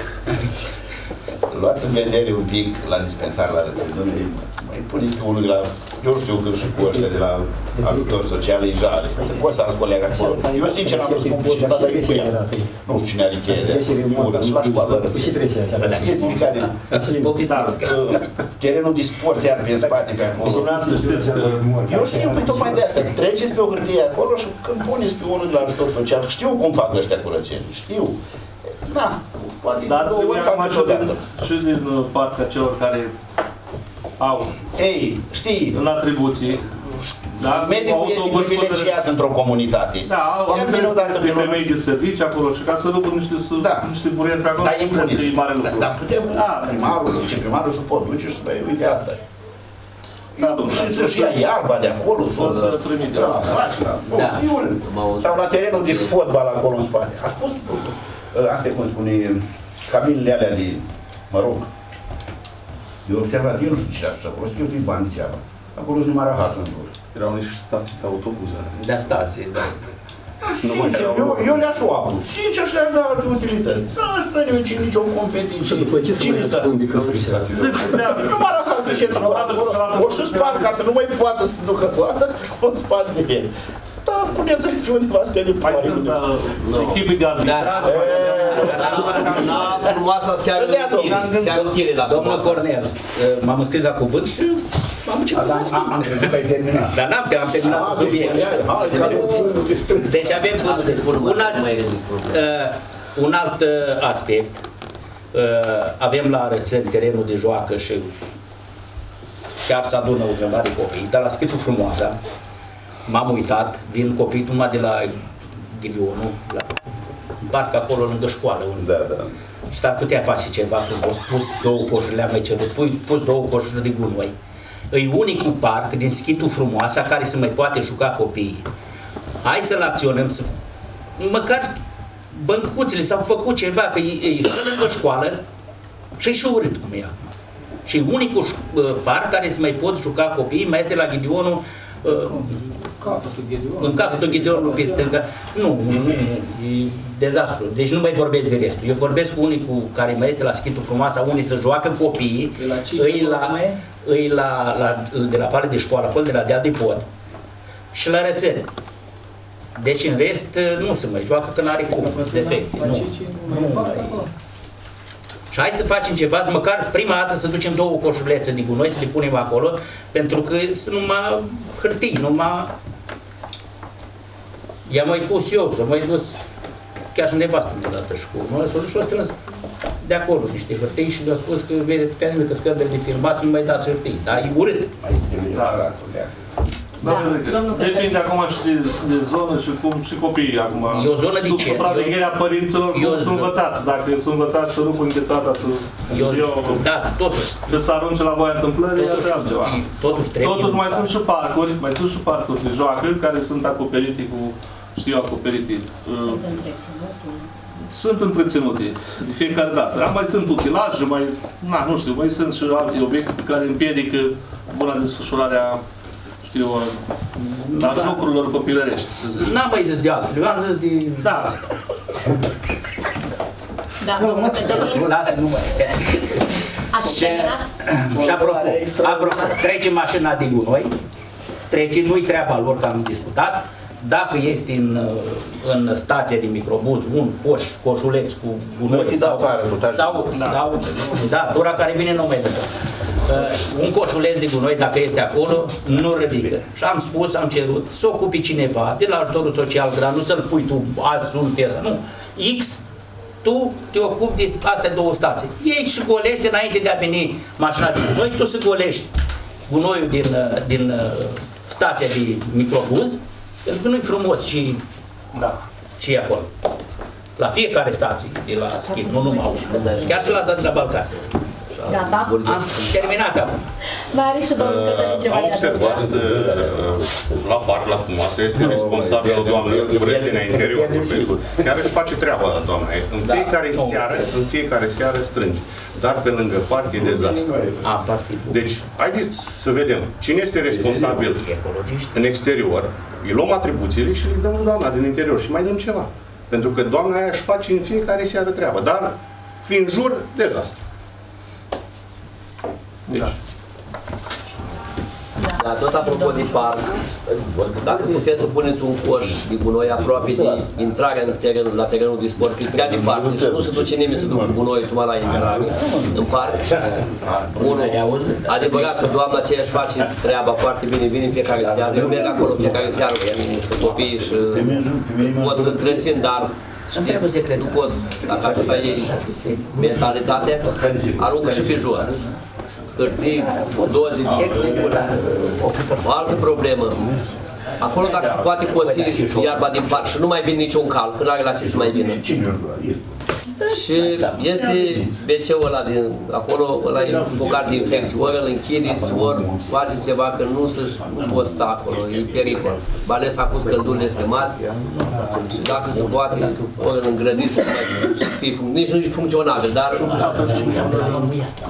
S10: Luați în vedere un pic la dispensar la rățel, domnule, mai puneți pe unul la, eu știu că și cu ăștia de la ajutor social e jale, să poți să alți colegi acolo. Eu sincer am răspund pe cineva, dar e cu ea. Nu știu cine are cheie de ură, și la școală la rățel. Chestii pe care, da, uh, terenul de sport iar pe spate pe acolo. Eu știu, pe tocmai de asta, treceți pe o hârtie acolo și când puneți pe unul de la ajutor social, știu cum fac ăștia curățenii, știu. Da, poate
S2: Dar
S10: două
S2: trebuie
S10: ori fac
S2: acum și
S10: câteodată.
S2: din, și din uh, partea celor care au
S10: Ei, știi,
S2: în atribuții, da,
S10: medicul este privilegiat într-o comunitate.
S2: Da, au
S10: Ea vine odată
S2: de
S10: pe lună.
S2: femei de servici acolo și ca să lucru niște, da. niște burieri pe acolo,
S10: Dar
S2: nu cred că
S10: impuneți.
S2: e mare lucru.
S10: Dar putem, primarul, viceprimarul să pot duce și să spui, uite asta e.
S2: Da, domnule,
S10: și să-și ia iarba de acolo,
S2: Poți să trimite.
S10: Da, faci, da. Nu,
S6: Da.
S10: știu, Sau la terenul de fotbal acolo în spate. A spus, ă, asta e cum spune, cabinele alea de, mă rog, eu observat, eu nu știu ce așa, acolo, sunt eu bani degeaba. Acolo sunt numai rahați în jur.
S3: Erau niște stații de autobuze.
S6: Da, stații, da.
S10: Sincer, eu, eu le-aș lua acum. Sincer, și le-aș da alte utilități. Nu asta nu e nicio competiție. Și după ce să mai răspunde că Nu mă rahați, duceți acolo. O și spart ca să nu mai poată să se ducă toată, o spart de el. Da, puneți-l pe undeva să te
S2: Mai sunt uh, echipe de arbitraj.
S12: Frumoasa chiar
S10: Să dea, domnule.
S12: chiar în tine, da.
S6: Domnul Cornel, uh, m-am înscris la cuvânt și am început să spun.
S10: Am crezut că ai terminat.
S6: Dar n-am, că am terminat
S10: Ah,
S6: cu
S10: deci
S6: subiectul.
S10: spuneai, hai, care e fundul de strâns.
S6: Deci avem un alt, uh, un alt uh, aspect. Uh, avem la rețel terenul de joacă și chiar se adună o grămadă de copii, dar la schitul frumoasa m-am uitat, vin copii numai de la Ghilionul, la în parc acolo lângă școală. Unde,
S10: da, da.
S6: Și s-ar putea face ceva frumos, pus două coșuri, le-am mai cerut, pus, pus două coșuri de gunoi. E unicul parc din schitul frumoasa care se mai poate juca copiii. Hai să-l acționăm, să măcar băncuțele s-au făcut ceva, că e, e și lângă școală și e și urât cum e acum. Și e unicul ș- uh, parc care se mai pot juca copiii, mai este la Ghidionul, uh,
S5: Capătul Ghidionului.
S6: în capătul Ghidionului pe stânga. Nu, nu, nu, e dezastru. Deci nu mai vorbesc de restul. Eu vorbesc cu unicul care mai este la Schitul Frumoasa, unii să joacă copiii,
S5: De la Cici,
S6: îi la,
S5: acolo mai
S6: îi la, la, de la pare de școală, acolo de la deal de pod și la rețele. Deci în rest nu se mai joacă că n-are cum, defecte.
S5: La
S6: Nu.
S5: Cici nu mai e parc acolo.
S6: Și hai să facem ceva, să măcar prima dată să ducem două coșulețe de gunoi, să le punem acolo, pentru că sunt numai hârtii, numai... I-am mai pus eu, să mai dus chiar și nevastă mi-a dat și cu noi, s-a dus și-o strâns de acolo niște hârtii și mi-a spus că vede pe nimeni că scădere de filmat, nu mai dați hârtii, dar e urât.
S2: Da,
S1: domnul Cătălin.
S2: depinde acum și de, de zonă și cum și copiii acum.
S6: E o zonă de
S2: Sub
S6: ce?
S2: supravegherea părinților,
S6: Eu-
S2: cum sunt învățați. Dacă sunt învățați să rupă înghețata, să...
S6: Eu,
S2: eu,
S6: da, totuși,
S2: să se arunce la voia întâmplării,
S6: Totuși-
S2: asta e altceva.
S6: totuși trebuie
S2: Totuși mai
S6: un
S2: sunt și parcuri, mai sunt și parcuri de joacă care sunt acoperite cu, știu, acoperite. uh,
S1: Sunt întreținute.
S2: sunt întreținute de fiecare dată. Dar mai sunt utilaje, mai, na, nu știu, mai sunt și alte obiecte pe care împiedică buna desfășurare a, știu, a, a jocurilor copilărești, să zic.
S6: N-am mai zis de altfel, eu am zis de...
S2: Da.
S1: Da, domnul Cătălin,
S6: Nu, lasă, nu mai...
S1: ați terminat?
S6: Și apropo, apropo, trece mașina de gunoi, trece, nu-i treaba lor că am discutat, dacă este în, uh, în stația de microbuz un coș, coșuleț cu gunoi
S4: Nu-i dă
S6: sau,
S4: afară, nu te-ai-
S6: sau, sau, da, tura care vine nu mai dă. Uh, un coșuleț de gunoi, dacă este acolo, nu ridică. Și am spus, am cerut să ocupi cineva de la ajutorul social grant, nu să-l pui tu azi sunt pe ăsta, nu. X tu te ocupi de astea două stații. Ei și golește înainte de a veni mașina de gunoi, tu să golești gunoiul din, uh, din uh, stația de microbuz, pentru că nu-i frumos și,
S2: da.
S6: și e acolo. La fiecare stație de la schimb, nu numai unul. Chiar și la asta de la Balcan.
S1: Gata?
S6: Am terminat acum.
S1: Mai are și domnul Cătălin ceva
S3: Am
S1: de
S3: observat
S1: adăugat.
S3: uh, la parc, la frumoasă, este responsabil o doamnă cu reținea interiorului. Care își face treaba, doamna. În fiecare seară, în fiecare seară strânge. Dar pe lângă parc e dezastru.
S6: A, partidul.
S3: Deci, haideți să vedem cine este responsabil
S6: Ecologiști.
S3: în exterior, îi luăm atribuțiile și le dăm lui doamna din interior și mai dăm ceva. Pentru că doamna aia își face în fiecare seară treaba, dar prin jur, dezastru. Deci,
S12: Da, tot apropo de parc, dacă puteți să puneți un coș de gunoi aproape de intrarea în teren, la terenul de sport, că e prea departe și nu se duce nimeni să ducă gunoi tocmai la intrare, în parc. Unul, adevărat că doamna aceea își face treaba foarte bine, vine în fiecare seară, eu merg acolo în fiecare seară cu copiii și pot să întrețin, dar știți, nu pot, dacă așa e mentalitatea, aruncă și pe jos hârtii, doze de O altă problemă. Acolo dacă se poate cosi iarba din parc și nu mai vine niciun cal, că nu are la ce să mai vină. Și este WC-ul ăla din acolo, ăla e focar de infecție. Ori îl închideți, ori faceți ceva că nu, se, nu poți sta acolo, e pericol. Mai ales acum căldurile este mari și dacă se poate, ori îl îngrădiți, să mai- să fie, func- nici nu e funcționabil, dar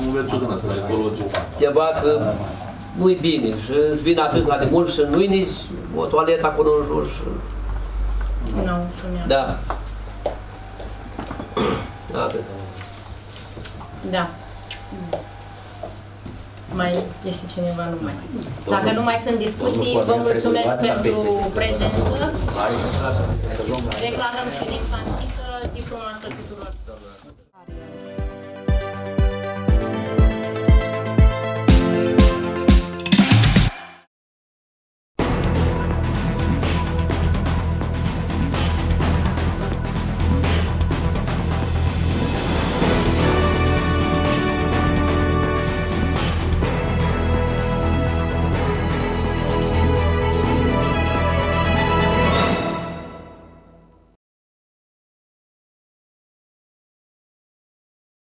S2: Nu vezi din asta ecologic.
S12: ceva că nu-i bine și îți vin atâția de mult și nu-i nici o toaletă acolo în jur și...
S1: Nu, sunt eu.
S12: Da. Atât.
S1: Da. Mai este cineva? Nu mai. Dacă nu mai sunt discuții, vă mulțumesc pentru prezență. Declarăm ședința închisă. Zi frumoasă tuturor.